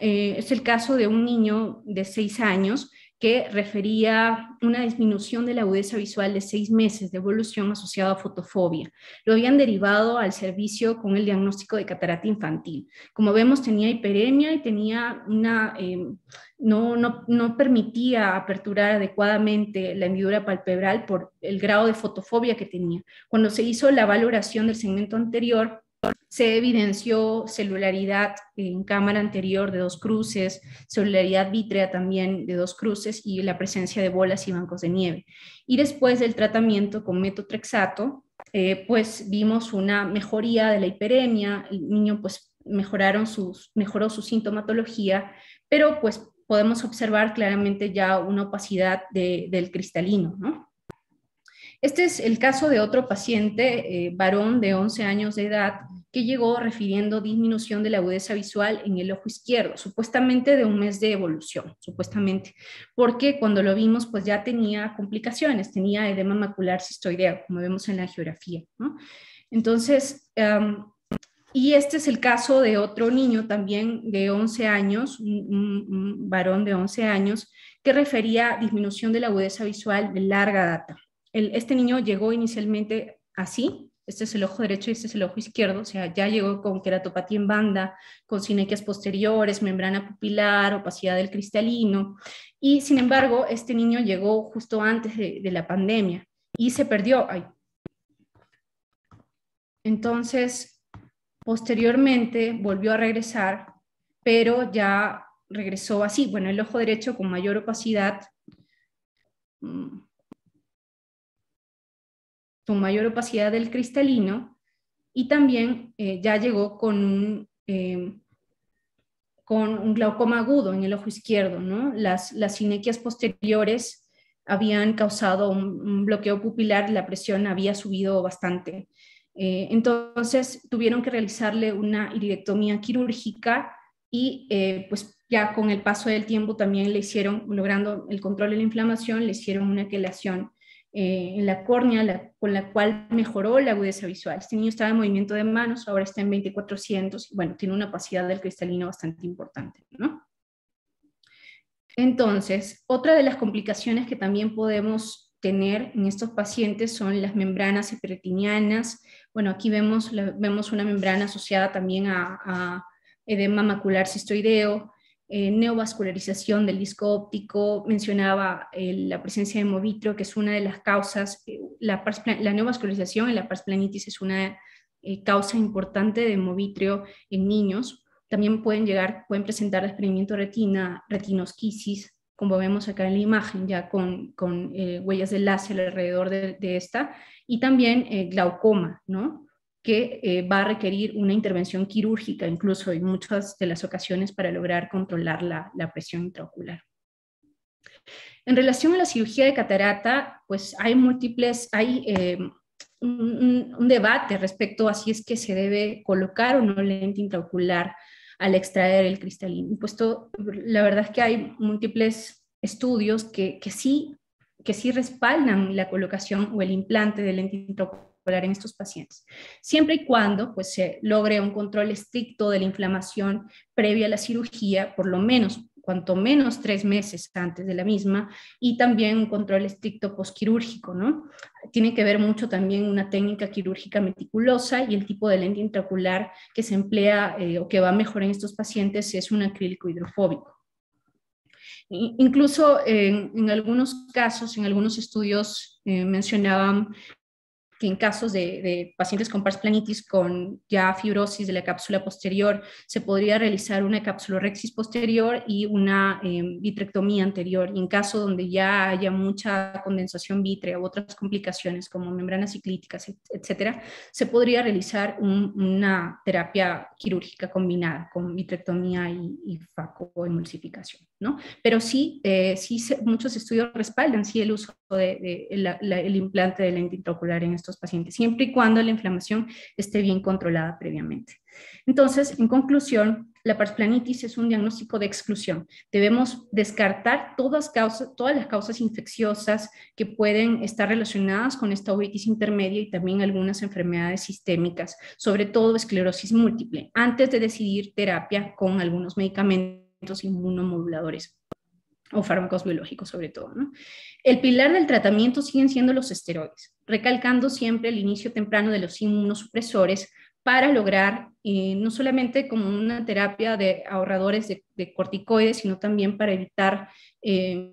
[SPEAKER 3] eh, es el caso de un niño de 6 años que refería una disminución de la agudeza visual de seis meses de evolución asociada a fotofobia. Lo habían derivado al servicio con el diagnóstico de catarata infantil. Como vemos, tenía hiperemia y tenía una, em, no, no, no permitía aperturar adecuadamente la hendidura palpebral por el grado de fotofobia que tenía. Cuando se hizo la valoración del segmento anterior, se evidenció celularidad en cámara anterior de dos cruces, celularidad vítrea también de dos cruces y la presencia de bolas y bancos de nieve. Y después del tratamiento con metotrexato, eh, pues vimos una mejoría de la hiperemia, el niño pues mejoraron sus, mejoró su sintomatología, pero pues podemos observar claramente ya una opacidad del cristalino, ¿no? Este es el caso de otro paciente, eh, varón de 11 años de edad, que llegó refiriendo disminución de la agudeza visual en el ojo izquierdo, supuestamente de un mes de evolución, supuestamente, porque cuando lo vimos, pues ya tenía complicaciones, tenía edema macular cistoideo, como vemos en la geografía. Entonces, y este es el caso de otro niño también de 11 años, un, varón de 11 años, que refería disminución de la agudeza visual de larga data. Este niño llegó inicialmente así, este es el ojo derecho y este es el ojo izquierdo, o sea, ya llegó con queratopatía en banda, con sinequias posteriores, membrana pupilar, opacidad del cristalino, y sin embargo, este niño llegó justo antes de, la pandemia y se perdió. Entonces, posteriormente volvió a regresar, pero ya regresó así, bueno, el ojo derecho con mayor opacidad, mm, con mayor opacidad del cristalino y también eh, ya llegó con un, em, con un glaucoma agudo en el ojo izquierdo. Las, las posteriores habían causado un, bloqueo pupilar, la presión había subido bastante. Eh, entonces tuvieron que realizarle una iridectomía quirúrgica y eh, pues ya con el paso del tiempo también le hicieron, logrando el control de la inflamación, le hicieron una quelación eh, en la córnea, con la cual mejoró la agudeza visual. Este niño estaba en movimiento de manos, ahora está en 2400, y bueno, tiene una opacidad del cristalino bastante importante, Entonces, otra de las complicaciones que también podemos tener en estos pacientes son las membranas hiperretinianas. Bueno, aquí vemos, vemos una membrana asociada también a, edema macular cistoideo, eh, neovascularización del disco óptico, mencionaba eh, la presencia de movitrio, que es una de las causas, eh, la, la, neovascularización en la parsplanitis es una causa importante de movitrio en niños. También pueden llegar, pueden presentar desprendimiento de retina, retinosquisis, como vemos acá en la imagen, ya con, con huellas de láser alrededor de, de esta, y también glaucoma, ¿no? Que eh, va a requerir una intervención quirúrgica, incluso en muchas de las ocasiones, para lograr controlar la, presión intraocular. En relación a la cirugía de catarata, pues hay múltiples, hay eh, un, debate respecto a si es que se debe colocar o no lente intraocular al extraer el cristalino. Puesto, la verdad es que hay múltiples estudios que, que, sí, que sí respaldan la colocación o el implante de lente intraocular en estos pacientes, siempre y cuando pues, se logre un control estricto de la inflamación previa a la cirugía, por lo menos cuanto menos tres meses antes de la misma, y también un control estricto posquirúrgico, ¿no? Tiene que ver mucho también una técnica quirúrgica meticulosa y el tipo de lente intraocular que se emplea eh, o que va mejor en estos pacientes es un acrílico hidrofóbico. Incluso en, algunos casos, en algunos estudios eh, mencionaban que en casos de, pacientes con pars planitis con ya fibrosis de la cápsula posterior, se podría realizar una capsulorexis posterior y una em, vitrectomía anterior. Y en caso donde ya haya mucha condensación vítrea u otras complicaciones como membranas ciclíticas, etcétera, se podría realizar una terapia quirúrgica combinada con vitrectomía y, y facoemulsificación. ¿no? Pero sí, eh, sí muchos estudios respaldan sí, el uso del de, el implante de lente intraocular en estos pacientes, siempre y cuando la inflamación esté bien controlada previamente. Entonces, en conclusión, la parsplanitis es un diagnóstico de exclusión. Debemos descartar todas, causas, todas las causas infecciosas que pueden estar relacionadas con esta uveitis intermedia y también algunas enfermedades sistémicas, sobre todo esclerosis múltiple, antes de decidir terapia con algunos medicamentos inmunomoduladores o fármacos biológicos sobre todo. El pilar del tratamiento siguen siendo los esteroides, recalcando siempre el inicio temprano de los inmunosupresores para lograr eh, no solamente como una terapia de ahorradores de, corticoides, sino también para evitar eh,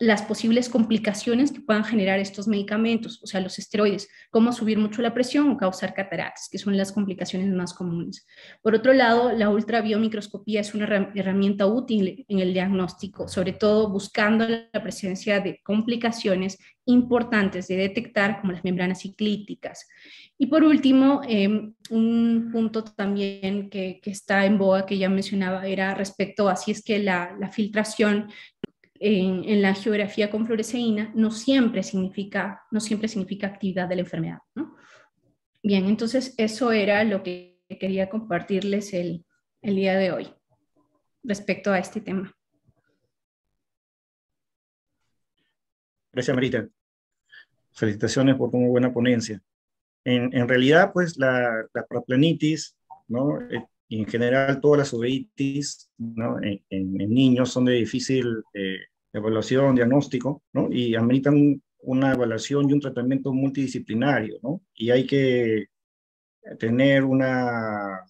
[SPEAKER 3] las posibles complicaciones que puedan generar estos medicamentos, o sea, los esteroides, como subir mucho la presión o causar cataratas, que son las complicaciones más comunes. Por otro lado, la ultrabiomicroscopía es una herramienta útil en el diagnóstico, sobre todo buscando la presencia de complicaciones importantes de detectar, como las membranas ciclíticas. Y por último, em, un punto también que, está en boga, que ya mencionaba, era respecto a si es que la filtración en, la geografía con fluoresceína no siempre significa, no siempre significa actividad de la enfermedad. Bien, entonces eso era lo que quería compartirles el, el día de hoy respecto a este tema.
[SPEAKER 2] Gracias, Marita. Felicitaciones por muy buena ponencia. En, en realidad, pues la, la planitis, ¿no? Eh, y en general todas las uveitis ¿no? en, en, niños son de difícil eh, evaluación, diagnóstico, ¿no? Y ameritan una evaluación y un tratamiento multidisciplinario, ¿no? Y hay que tener una,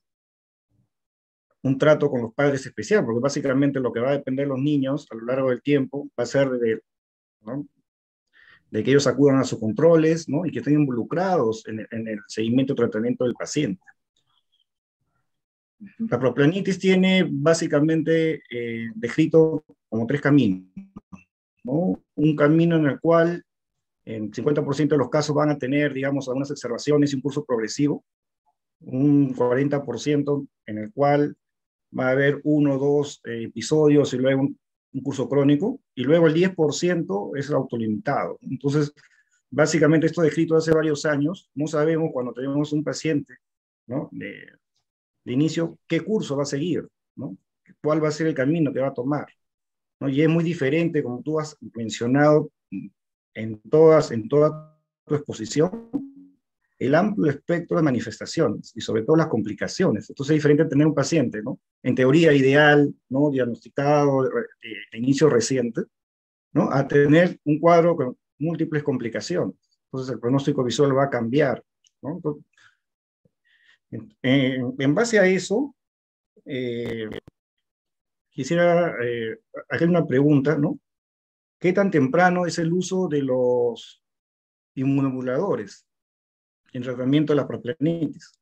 [SPEAKER 2] un trato con los padres especial, porque básicamente lo que va a depender de los niños a lo largo del tiempo va a ser de, ¿no? de que ellos acudan a sus controles ¿no? y que estén involucrados en, en el seguimiento y tratamiento del paciente. La proplanitis tiene básicamente eh, descrito como tres caminos. Un camino en el cual en 50% de los casos van a tener, digamos, algunas observaciones y un curso progresivo. Un 40% en el cual va a haber uno o dos eh, episodios y luego un, curso crónico. Y luego el 10% es autolimitado. Entonces, básicamente esto descrito hace varios años. No sabemos cuando tenemos un paciente ¿no? de de inicio qué curso va a seguir, ¿no? cuál va a ser el camino que va a tomar. ¿No? Y es muy diferente, como tú has mencionado en, todas, en toda tu exposición, el amplio espectro de manifestaciones y sobre todo las complicaciones. Entonces es diferente tener un paciente, ¿no? En teoría ideal, ¿no? Diagnosticado de, inicio reciente, ¿no? A tener un cuadro con múltiples complicaciones. Entonces el pronóstico visual va a cambiar. en, base a eso, eh, quisiera eh, hacer una pregunta, ¿no? ¿Qué tan temprano es el uso de los inmunomoduladores en tratamiento de la proplanitis?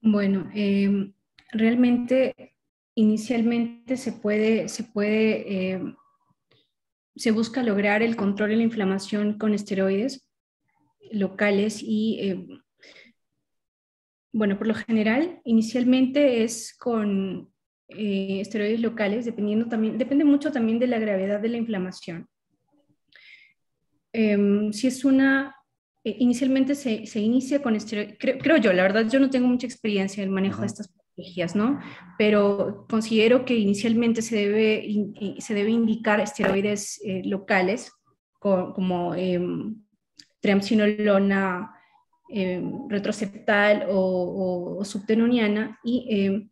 [SPEAKER 3] Bueno, em, realmente inicialmente se puede, se puede, em, se busca lograr el control de la inflamación con esteroides locales y, em, bueno, por lo general, inicialmente es con eh, esteroides locales, dependiendo también, depende mucho también de la gravedad de la inflamación. si es una eh, inicialmente se, se, inicia con esteroides, creo, yo, la verdad yo no tengo mucha experiencia en el manejo de estas patologías, ¿no? Pero considero que inicialmente se debe, se debe indicar esteroides eh, locales como eh, triamcinolona em, retroceptal o, o, subtenoniana y em,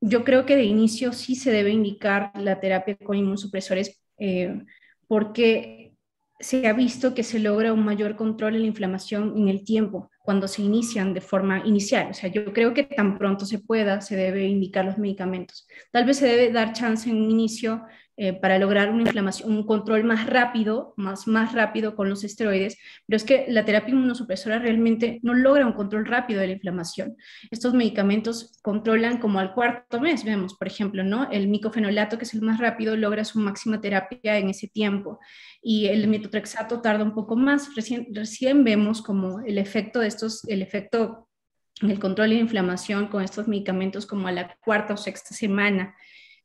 [SPEAKER 3] yo creo que de inicio sí se debe indicar la terapia con inmunosupresores porque se ha visto que se logra un mayor control en la inflamación en el tiempo cuando se inician de forma inicial. O sea, yo creo que tan pronto se pueda, se debe indicar los medicamentos. Tal vez se debe dar chance en un inicio eh, para lograr una inflamación, un control más rápido, más, más rápido con los esteroides, pero es que la terapia inmunosupresora realmente no logra un control rápido de la inflamación. Estos medicamentos controlan como al cuarto mes, vemos, por ejemplo, ¿no? El micofenolato, que es el más rápido, logra su máxima terapia en ese tiempo y el metotrexato tarda un poco más. Recién, recién vemos como el efecto de estos, el efecto del control de la inflamación con estos medicamentos como a la cuarta o sexta semana.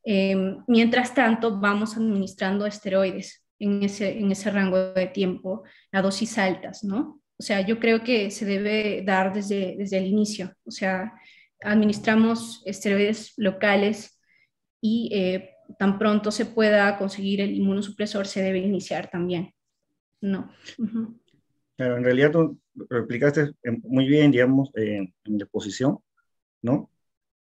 [SPEAKER 3] Em, mientras tanto, vamos administrando esteroides en ese, en ese rango de tiempo a dosis altas, ¿no? O sea, yo creo que se debe dar desde, desde el inicio. O sea, administramos esteroides locales y eh, tan pronto se pueda conseguir el inmunosupresor, se debe iniciar también. No.
[SPEAKER 2] Pero en realidad tú lo explicaste muy bien, digamos, en, en deposición, ¿no?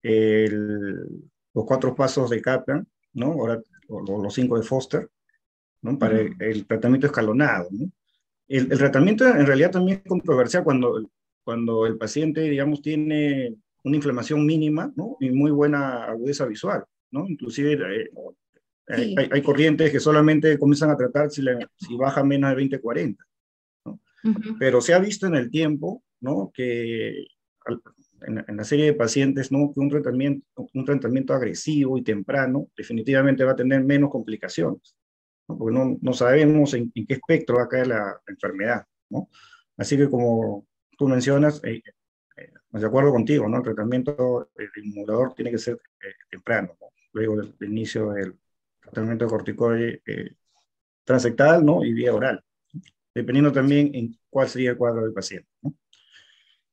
[SPEAKER 2] El, los cuatro pasos de Kaplan, ¿no? Ahora los cinco de Foster, ¿no? Para el, tratamiento escalonado, ¿no? El, tratamiento en realidad también es controversial cuando, cuando el paciente, digamos, tiene una inflamación mínima, ¿no? Y muy buena agudeza visual, ¿no? Inclusive eh, hay, corrientes que solamente comienzan a tratar si, si baja menos de 20-40, ¿no? Pero se ha visto en el tiempo, ¿no? Que en, la serie de pacientes, ¿no? que un tratamiento, un tratamiento agresivo y temprano definitivamente va a tener menos complicaciones, ¿no? porque no, no sabemos en, qué espectro va a caer la, enfermedad. ¿no? Así que como tú mencionas, eh, eh, de acuerdo contigo, ¿no? el tratamiento del inmulador tiene que ser eh, temprano, luego del, inicio del tratamiento de corticoide transectal ¿no? y vía oral, dependiendo también en cuál sería el cuadro del paciente. ¿no?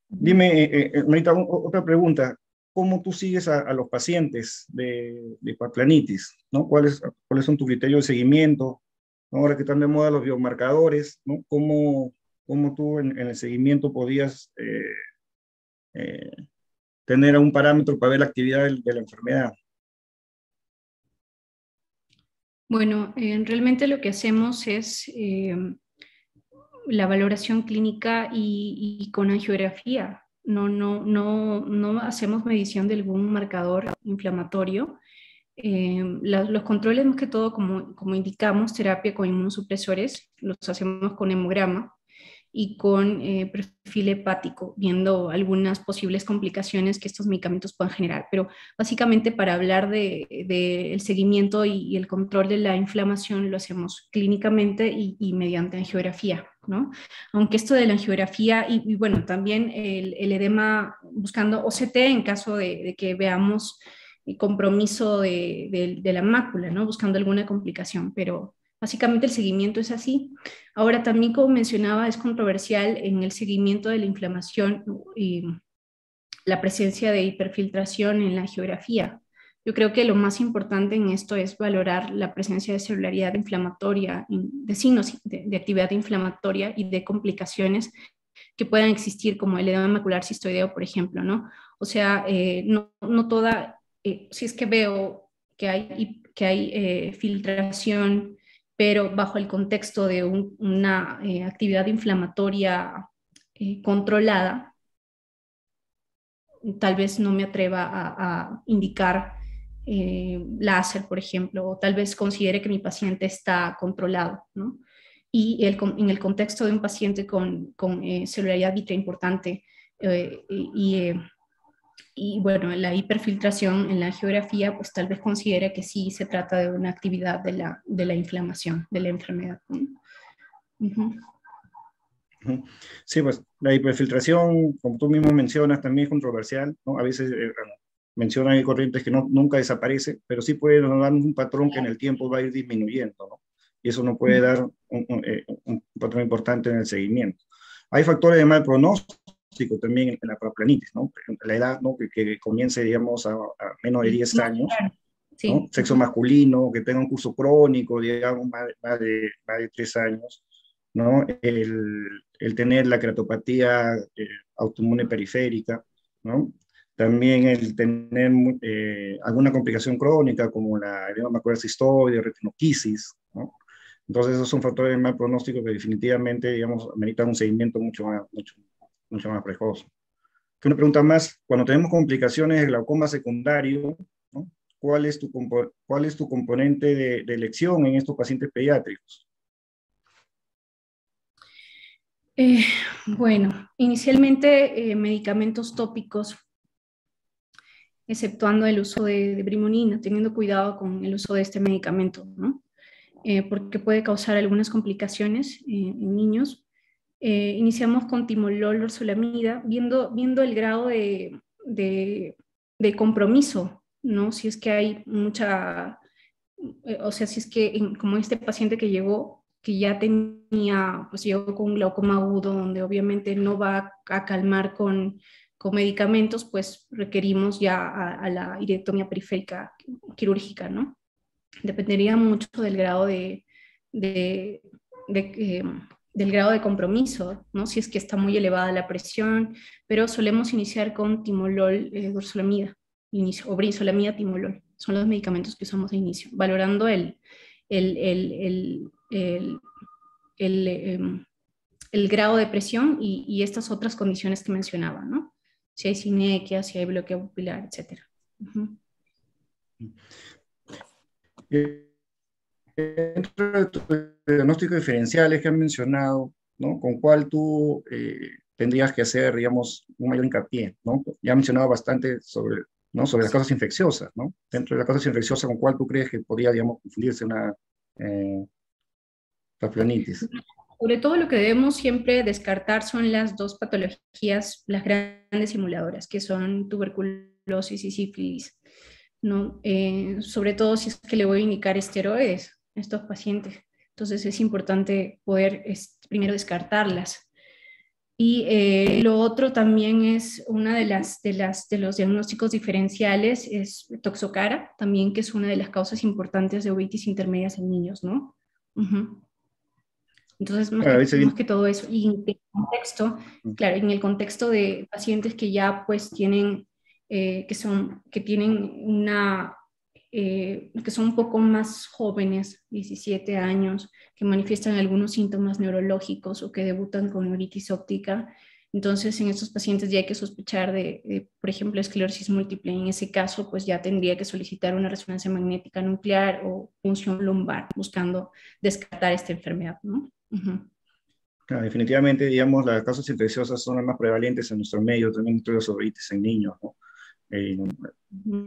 [SPEAKER 2] Dime, eh, eh, Marita, otra pregunta. ¿Cómo tú sigues a, los pacientes de, de ¿no? ¿Cuáles, ¿Cuáles son tus criterios de seguimiento? Ahora que están de moda los biomarcadores. ¿Cómo, tú en, el seguimiento podías eh, tener un parámetro para ver la actividad de, la enfermedad?
[SPEAKER 3] Bueno, realmente lo que hacemos es la valoración clínica y, con angiografía. No, no, no, no hacemos medición de algún marcador inflamatorio. Eh, los controles, más que todo, como, como indicamos, terapia con inmunosupresores, los hacemos con hemograma y con eh, perfil hepático, viendo algunas posibles complicaciones que estos medicamentos puedan generar. Pero básicamente para hablar del de, el seguimiento y, el control de la inflamación lo hacemos clínicamente y, mediante angiografía, Aunque esto de la angiografía y, bueno, también el, el, edema buscando OCT en caso de, que veamos compromiso de, la mácula, ¿no? Buscando alguna complicación, pero Básicamente el seguimiento es así. Ahora también, como mencionaba, es controversial en el seguimiento de la inflamación y la presencia de hiperfiltración en la geografía. Yo creo que lo más importante en esto es valorar la presencia de celularidad inflamatoria, de signos de, actividad inflamatoria y de complicaciones que puedan existir, como el edema macular cistoideo, por ejemplo, ¿no? O sea, eh, no, no, toda, eh, si es que veo que hay que hay eh, filtración, pero bajo el contexto de una actividad inflamatoria controlada, tal vez no me atreva a, indicar láser, por ejemplo, o tal vez considere que mi paciente está controlado, ¿no? Y en el contexto de un paciente con, con celularidad vitrea importante y y bueno, la hiperfiltración en la geografía, pues tal vez considere que sí se trata de una actividad de la, de la inflamación, de la enfermedad.
[SPEAKER 2] Sí, pues la hiperfiltración, como tú mismo mencionas, también es controversial, ¿no? A veces eh, mencionan hay corrientes que no, nunca desaparece, pero sí puede dar un patrón que en el tiempo va a ir disminuyendo, ¿no? Y eso no puede dar un, un eh, patrón importante en el seguimiento. Hay factores de mal pronóstico también en la paraplanitis, ¿no? La edad, ¿no? Que, comience, digamos, a, menos de 10 años, ¿no? Sexo masculino, que tenga un curso crónico, digamos, más, de, más de 3 años, ¿no? El, el tener la creatopatía eh, autoinmune periférica, ¿no? También el tener eh, alguna complicación crónica como la cistoide, retinoquisis, ¿no? Entonces esos son factores de mal pronóstico que definitivamente, digamos, ameritan un seguimiento mucho más, mucho, mucho más precoz. Una pregunta más, cuando tenemos complicaciones de glaucoma secundario, ¿cuál, es tu ¿cuál es tu componente de, elección en estos pacientes pediátricos?
[SPEAKER 3] Eh, bueno, inicialmente eh, medicamentos tópicos, exceptuando el uso de, brimonina, teniendo cuidado con el uso de este medicamento, ¿no? Eh, porque puede causar algunas complicaciones en niños, eh, iniciamos con timolol, orsolamida, viendo, viendo el grado de, de, compromiso, ¿no? Si es que hay mucha, eh, o sea, si es que como este paciente que llegó, que ya tenía, pues llegó con un glaucoma agudo, donde obviamente no va a calmar con, con medicamentos, pues requerimos ya a, la irectomía periférica quirúrgica, ¿no? Dependería mucho del grado de, eh, del grado de compromiso, ¿no? si es que está muy elevada la presión, pero solemos iniciar con timolol, eh, o brinzolamida, timolol. Son los medicamentos que usamos de inicio, valorando el, el, el, el, el em, grado de presión y, y, estas otras condiciones que mencionaba, ¿no? Si hay sinequia, si hay bloqueo pupilar, etc.
[SPEAKER 2] Dentro de tus diagnósticos diferenciales que han mencionado, ¿no? ¿Con cuál tú eh, tendrías que hacer, digamos, un mayor hincapié, ¿no? Ya han mencionado bastante sobre, ¿no? sobre las causas infecciosas, ¿no? Dentro de las causas infecciosas, ¿con cuál tú crees que podría, digamos, confundirse una eh?
[SPEAKER 3] Sobre todo lo que debemos siempre descartar son las dos patologías, las grandes simuladoras, que son tuberculosis y sífilis. ¿no? Eh, sobre todo si es que le voy a indicar esteroides, estos pacientes. Entonces es importante poder primero descartarlas. Y eh, lo otro también es una de las, de las de los diagnósticos diferenciales es toxocara, también que es una de las causas importantes de uveitis intermedias en niños, ¿no? Entonces, más, que, todo eso. Y en el contexto, claro, en el contexto de pacientes que ya pues tienen, eh, que son, que tienen una eh, que son un poco más jóvenes, 17 años, que manifiestan algunos síntomas neurológicos o que debutan con neuritis óptica. Entonces, en estos pacientes ya hay que sospechar de, por ejemplo, esclerosis múltiple. En ese caso, pues ya tendría que solicitar una resonancia magnética nuclear o punción lumbar, buscando descartar esta enfermedad, ¿no?
[SPEAKER 2] Definitivamente, digamos, las causas infecciosas son las más prevalentes en nuestro medio, también entre los en niños, ¿no?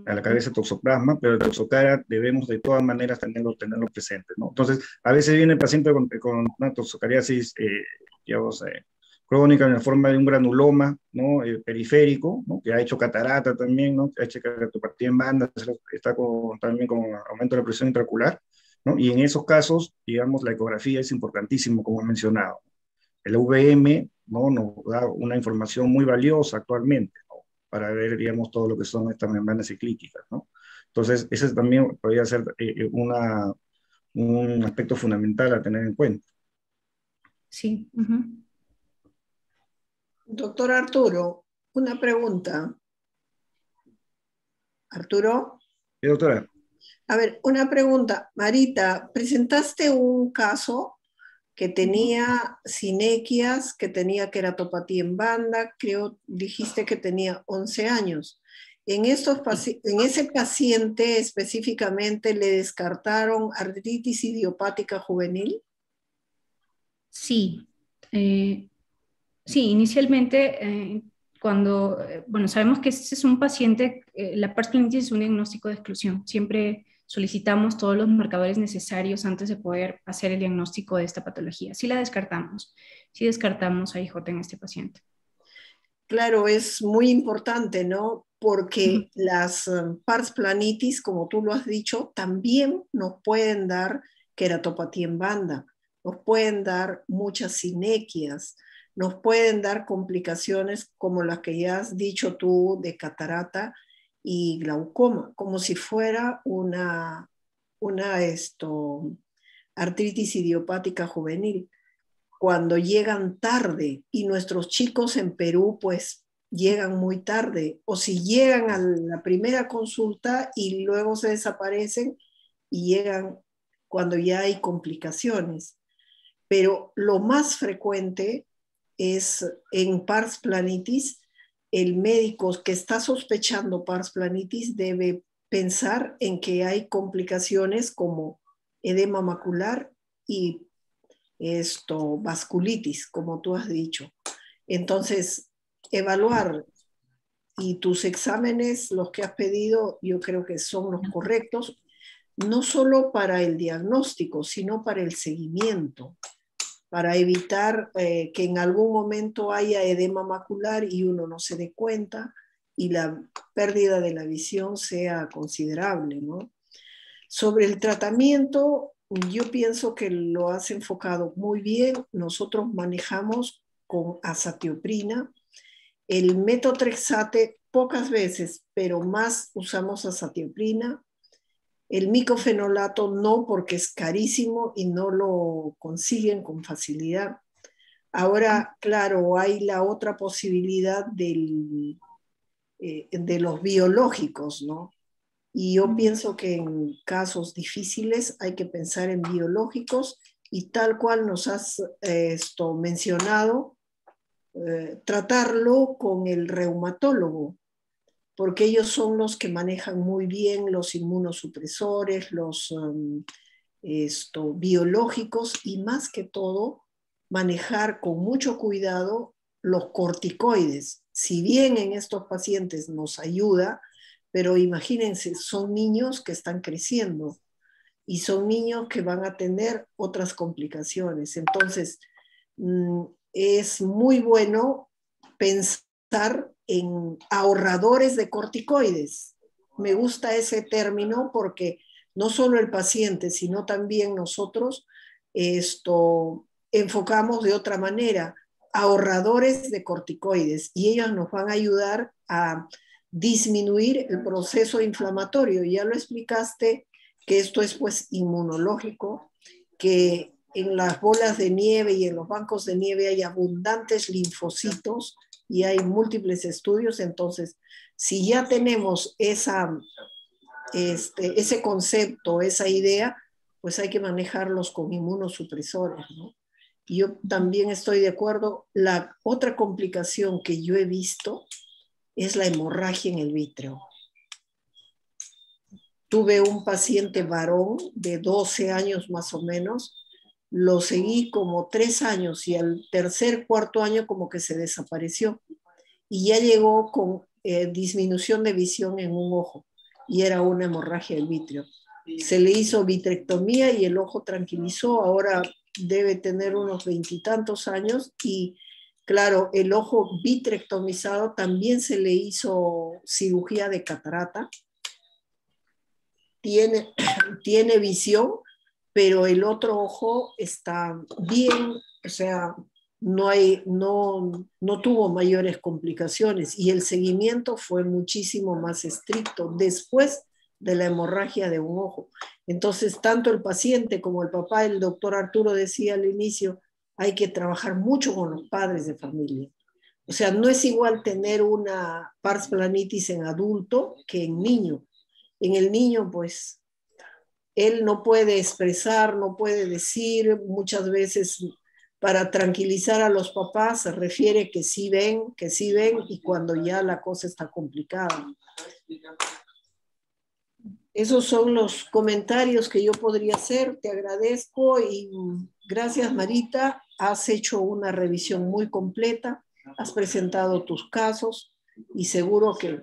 [SPEAKER 2] a la cabeza toxoplasma, pero el toxocara debemos de todas maneras tenerlo, tenerlo presente, ¿no? Entonces, a veces viene el paciente con, con una toxocariasis, eh, digamos, eh, crónica en la forma de un granuloma, ¿no? Eh, periférico, ¿no? Que ha hecho catarata también, ¿no? Que ha hecho caratopatía en banda, está con, también con aumento de la presión intraocular, ¿no? Y en esos casos, digamos, la ecografía es importantísimo, como he mencionado. El VM, ¿no? Nos da una información muy valiosa actualmente, para ver, digamos, todo lo que son estas membranas ciclíticas, ¿no? Entonces, ese también podría ser eh, eh, una, un aspecto fundamental a tener en cuenta.
[SPEAKER 3] Sí.
[SPEAKER 1] Doctor Arturo, una pregunta. Arturo.
[SPEAKER 2] Sí, doctora.
[SPEAKER 1] A ver, una pregunta. Marita, presentaste un caso que tenía sinequias, que tenía queratopatía en banda, creo, dijiste que tenía 11 años. En, estos en ese paciente específicamente le descartaron artritis idiopática juvenil.
[SPEAKER 3] Sí, eh, sí, inicialmente eh, cuando, eh, bueno, sabemos que ese es un paciente, la pars es un diagnóstico de exclusión, siempre solicitamos todos los marcadores necesarios antes de poder hacer el diagnóstico de esta patología. Si la descartamos, si descartamos a IJ en este paciente.
[SPEAKER 1] Claro, es muy importante, ¿no? Porque las um, pars planitis, como tú lo has dicho, también nos pueden dar queratopatía en banda, nos pueden dar muchas sinequias, nos pueden dar complicaciones como las que ya has dicho tú de catarata y glaucoma, como si fuera una, una esto, artritis idiopática juvenil. Cuando llegan tarde y nuestros chicos en Perú pues llegan muy tarde o si llegan a la primera consulta y luego se desaparecen y llegan cuando ya hay complicaciones. Pero lo más frecuente es en pars planitis el médico que está sospechando pars planitis debe pensar en que hay complicaciones como edema macular y esto vasculitis, como tú has dicho. Entonces, evaluar y tus exámenes, los que has pedido, yo creo que son los correctos, no solo para el diagnóstico, sino para el seguimiento para evitar eh, que en algún momento haya edema macular y uno no se dé cuenta y la pérdida de la visión sea considerable. Sobre el tratamiento, yo pienso que lo has enfocado muy bien. Nosotros manejamos con azatioprina. El metotrexate pocas veces, pero más usamos azatioprina el micofenolato no, porque es carísimo y no lo consiguen con facilidad. Ahora, claro, hay la otra posibilidad del, eh, de los biológicos, ¿no? Y yo pienso que en casos difíciles hay que pensar en biológicos y tal cual nos has eh, esto mencionado, eh, tratarlo con el reumatólogo, porque ellos son los que manejan muy bien los inmunosupresores, los um, biológicos y más que todo manejar con mucho cuidado los corticoides. Si bien en estos pacientes nos ayuda, pero imagínense, son niños que están creciendo y son niños que van a tener otras complicaciones. Entonces, mm, es muy bueno pensar en ahorradores de corticoides. Me gusta ese término porque no solo el paciente, sino también nosotros esto enfocamos de otra manera, ahorradores de corticoides, y ellos nos van a ayudar a disminuir el proceso inflamatorio. Ya lo explicaste que esto es pues inmunológico, que en las bolas de nieve y en los bancos de nieve hay abundantes linfocitos y hay múltiples estudios, entonces, si ya tenemos esa, este, ese concepto, esa idea, pues hay que manejarlos con inmunosupresores, yo también estoy de acuerdo. La otra complicación que yo he visto es la hemorragia en el vítreo. Tuve un paciente varón de 12 años más o menos lo seguí como tres años y al tercer, cuarto año como que se desapareció y ya llegó con eh, disminución de visión en un ojo y era una hemorragia del vitrio. Se le hizo vitrectomía y el ojo tranquilizó, ahora debe tener unos veintitantos años y claro, el ojo vitrectomizado también se le hizo cirugía de catarata. Tiene, tiene visión, pero el otro ojo está bien, o sea, no, hay, no, no tuvo mayores complicaciones y el seguimiento fue muchísimo más estricto después de la hemorragia de un ojo. Entonces, tanto el paciente como el papá, el doctor Arturo decía al inicio, hay que trabajar mucho con los padres de familia. O sea, no es igual tener una pars planitis en adulto que en niño. En el niño, pues, él no puede expresar, no puede decir, muchas veces para tranquilizar a los papás se refiere que sí ven, que sí ven y cuando ya la cosa está complicada. Esos son los comentarios que yo podría hacer. Te agradezco y gracias Marita. Has hecho una revisión muy completa, has presentado tus casos y seguro que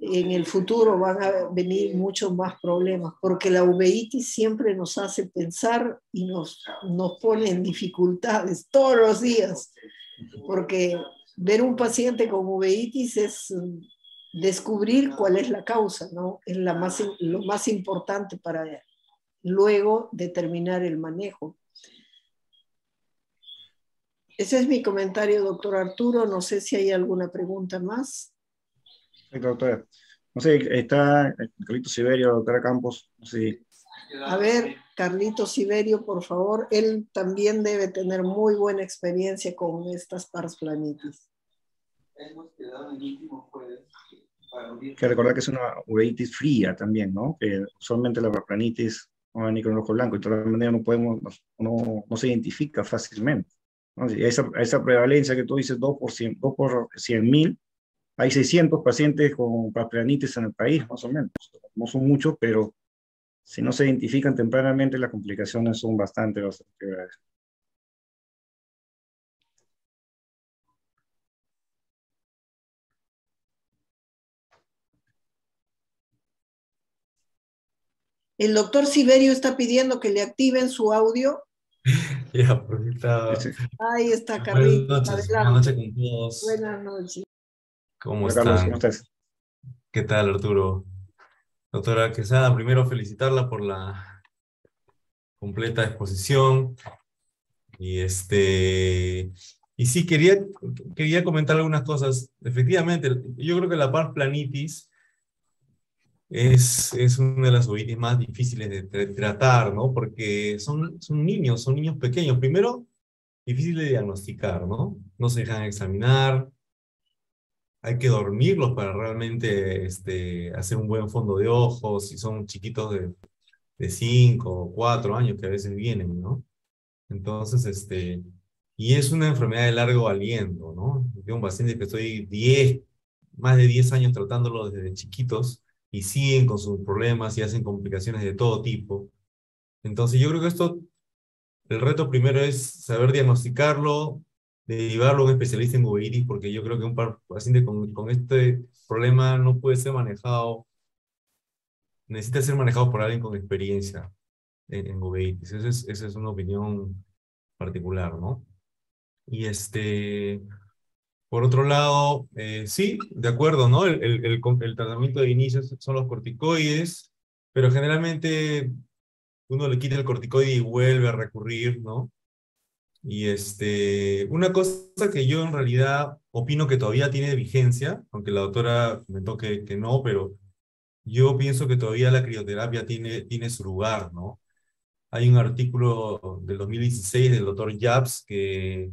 [SPEAKER 1] en el futuro van a venir muchos más problemas, porque la uveitis siempre nos hace pensar y nos, nos pone en dificultades todos los días, porque ver un paciente con uveitis es descubrir cuál es la causa, ¿no? Es la más, lo más importante para luego determinar el manejo. Ese es mi comentario, doctor Arturo. No sé si hay alguna pregunta más.
[SPEAKER 2] Doctora. No sé, está Carlito Siberio, doctora Campos.
[SPEAKER 1] A ver, Carlito Siberio, por favor. Él también debe tener muy buena experiencia con estas pars planitis. Hemos quedado en último
[SPEAKER 2] que recordar que es una uveitis fría también, ¿no? Que usualmente la planitis no va a con el ojo blanco y de todas maneras no podemos, no, no se identifica fácilmente. ¿no? Esa, esa, prevalencia que tú dices, 2 por 100 por 100 mil, hay 600 pacientes con paplanitis en el país, más o menos. No son muchos, pero si no se identifican tempranamente, las complicaciones son bastante, bastante graves.
[SPEAKER 1] El doctor Siberio está pidiendo que le activen su audio.
[SPEAKER 4] ya, porque está...
[SPEAKER 1] Ahí está, Carlitos.
[SPEAKER 4] Buenas noches, con todos.
[SPEAKER 1] Buenas noches.
[SPEAKER 4] ¿Cómo están? ¿Qué tal, Arturo? Doctora Quesada, primero felicitarla por la completa exposición. Y este... Y sí, quería, quería comentar algunas cosas. Efectivamente, yo creo que la par planitis es, es una de las uveitis más difíciles de, tratar, ¿no? Porque son, son niños, son niños pequeños. Primero, difícil de diagnosticar, ¿no? No se dejan examinar, hay que dormirlos para realmente este, hacer un buen fondo de ojos, si son chiquitos de, de 5 o 4 años que a veces vienen, ¿no? Entonces, este, y es una enfermedad de largo aliento, ¿no? Tengo un paciente que estoy 10, más de 10 años tratándolo desde chiquitos, y siguen con sus problemas y hacen complicaciones de todo tipo. Entonces yo creo que esto, el reto primero es saber diagnosticarlo, derivarlo a un especialista en uveitis, porque yo creo que un paciente con, con este problema no puede ser manejado, necesita ser manejado por alguien con experiencia en, en uveitis. Esa es, esa es una opinión particular, ¿no? Y este, por otro lado, eh, sí, de acuerdo, ¿no? El, el, el, tratamiento de inicio son los corticoides, pero generalmente uno le quita el corticoide y vuelve a recurrir, ¿no? Y este, una cosa que yo en realidad opino que todavía tiene vigencia, aunque la doctora comentó que, que no, pero yo pienso que todavía la crioterapia tiene, tiene su lugar, ¿no? Hay un artículo del 2016 del doctor Jabs que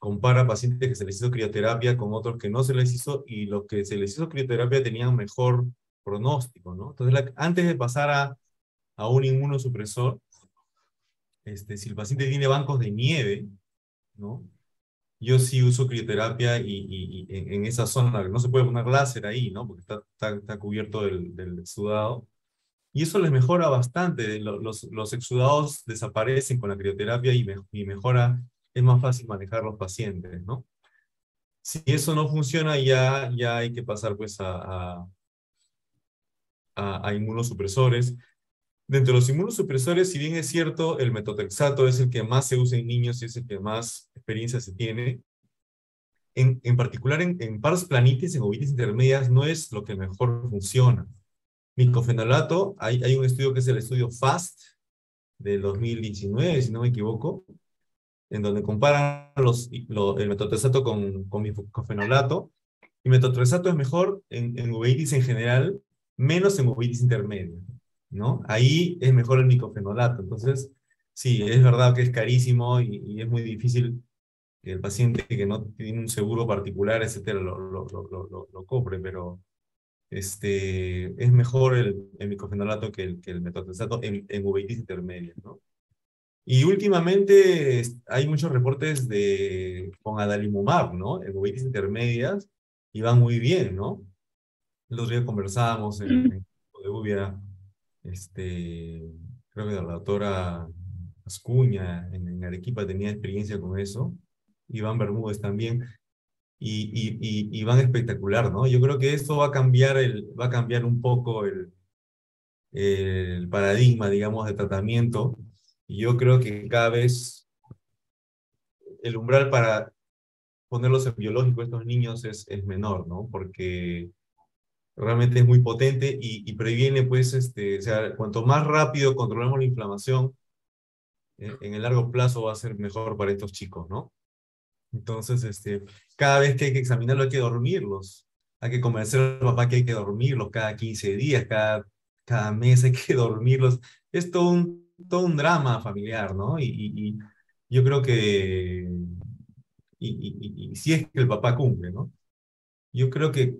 [SPEAKER 4] compara pacientes que se les hizo crioterapia con otros que no se les hizo y los que se les hizo crioterapia tenían mejor pronóstico, ¿no? Entonces, antes de pasar a, a un inmunosupresor, este, si el paciente tiene bancos de nieve, ¿no? Yo sí uso crioterapia y, en, esa zona, no se puede poner láser ahí, ¿no? Porque está, está, cubierto del, del, exudado. Y eso les mejora bastante. Los, los exudados desaparecen con la crioterapia y, y mejora es más fácil manejar los pacientes, ¿no? Si eso no funciona, ya, ya hay que pasar pues a, a, a inmunosupresores. Dentro de los inmunosupresores, si bien es cierto, el metotrexato es el que más se usa en niños y es el que más experiencia se tiene, en, en particular en, en paros planitis, en ovitis intermedias, no es lo que mejor funciona. Micofenolato, hay, hay un estudio que es el estudio FAST del 2019, si no me equivoco, en donde comparan los, el metotrexato con, con mifenolato, y metotrexato es mejor en, en en general, menos en uveitis intermedia, ¿no? Ahí es mejor el micofenolato. Entonces, sí, es verdad que es carísimo y, es muy difícil que el paciente que no tiene un seguro particular, etcétera, lo, lo, lo, lo, lo compre, pero, este, es mejor el, el microfenolato que el, que el metotrexato en, en uveitis intermedia, ¿no? Y últimamente hay muchos reportes de, con adalimumab, ¿no? En uveitis intermedias, y van muy bien, ¿no? El otro día conversábamos en, el mm. de UBIA, este, creo que la doctora Ascuña en, en Arequipa tenía experiencia con eso, Iván Bermúdez también, y, y, y, van espectacular, ¿no? Yo creo que esto va a cambiar, el, va a cambiar un poco el, el paradigma, digamos, de tratamiento, y yo creo que cada vez el umbral para ponerlos en biológico estos niños es, es menor, ¿no? Porque realmente es muy potente y, y, previene, pues, este, o sea, cuanto más rápido controlemos la inflamación, eh, en el largo plazo va a ser mejor para estos chicos, ¿no? Entonces, este, cada vez que hay que examinarlo hay que dormirlos. Hay que convencer al papá que hay que dormirlos cada 15 días, cada, cada mes hay que dormirlos. Es todo un, todo un drama familiar, ¿no? Y, y, yo creo que, y, y, si es que el papá cumple, ¿no? Yo creo que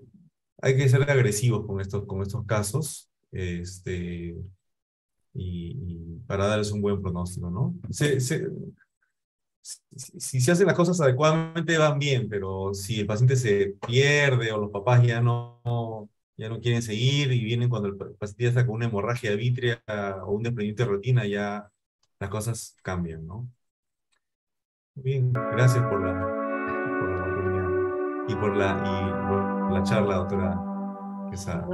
[SPEAKER 4] hay que ser agresivos con estos, con estos casos, este, y, para darles un buen pronóstico, ¿no? Si, se hacen las cosas adecuadamente van bien, pero si el paciente se pierde o los papás ya no, ya no quieren seguir y vienen cuando el paciente ya está con una hemorragia vítrea o un desprendimiento de retina, ya las cosas cambian, ¿no? Bien, gracias por la, por la oportunidad y por la, la charla, doctora Quesada.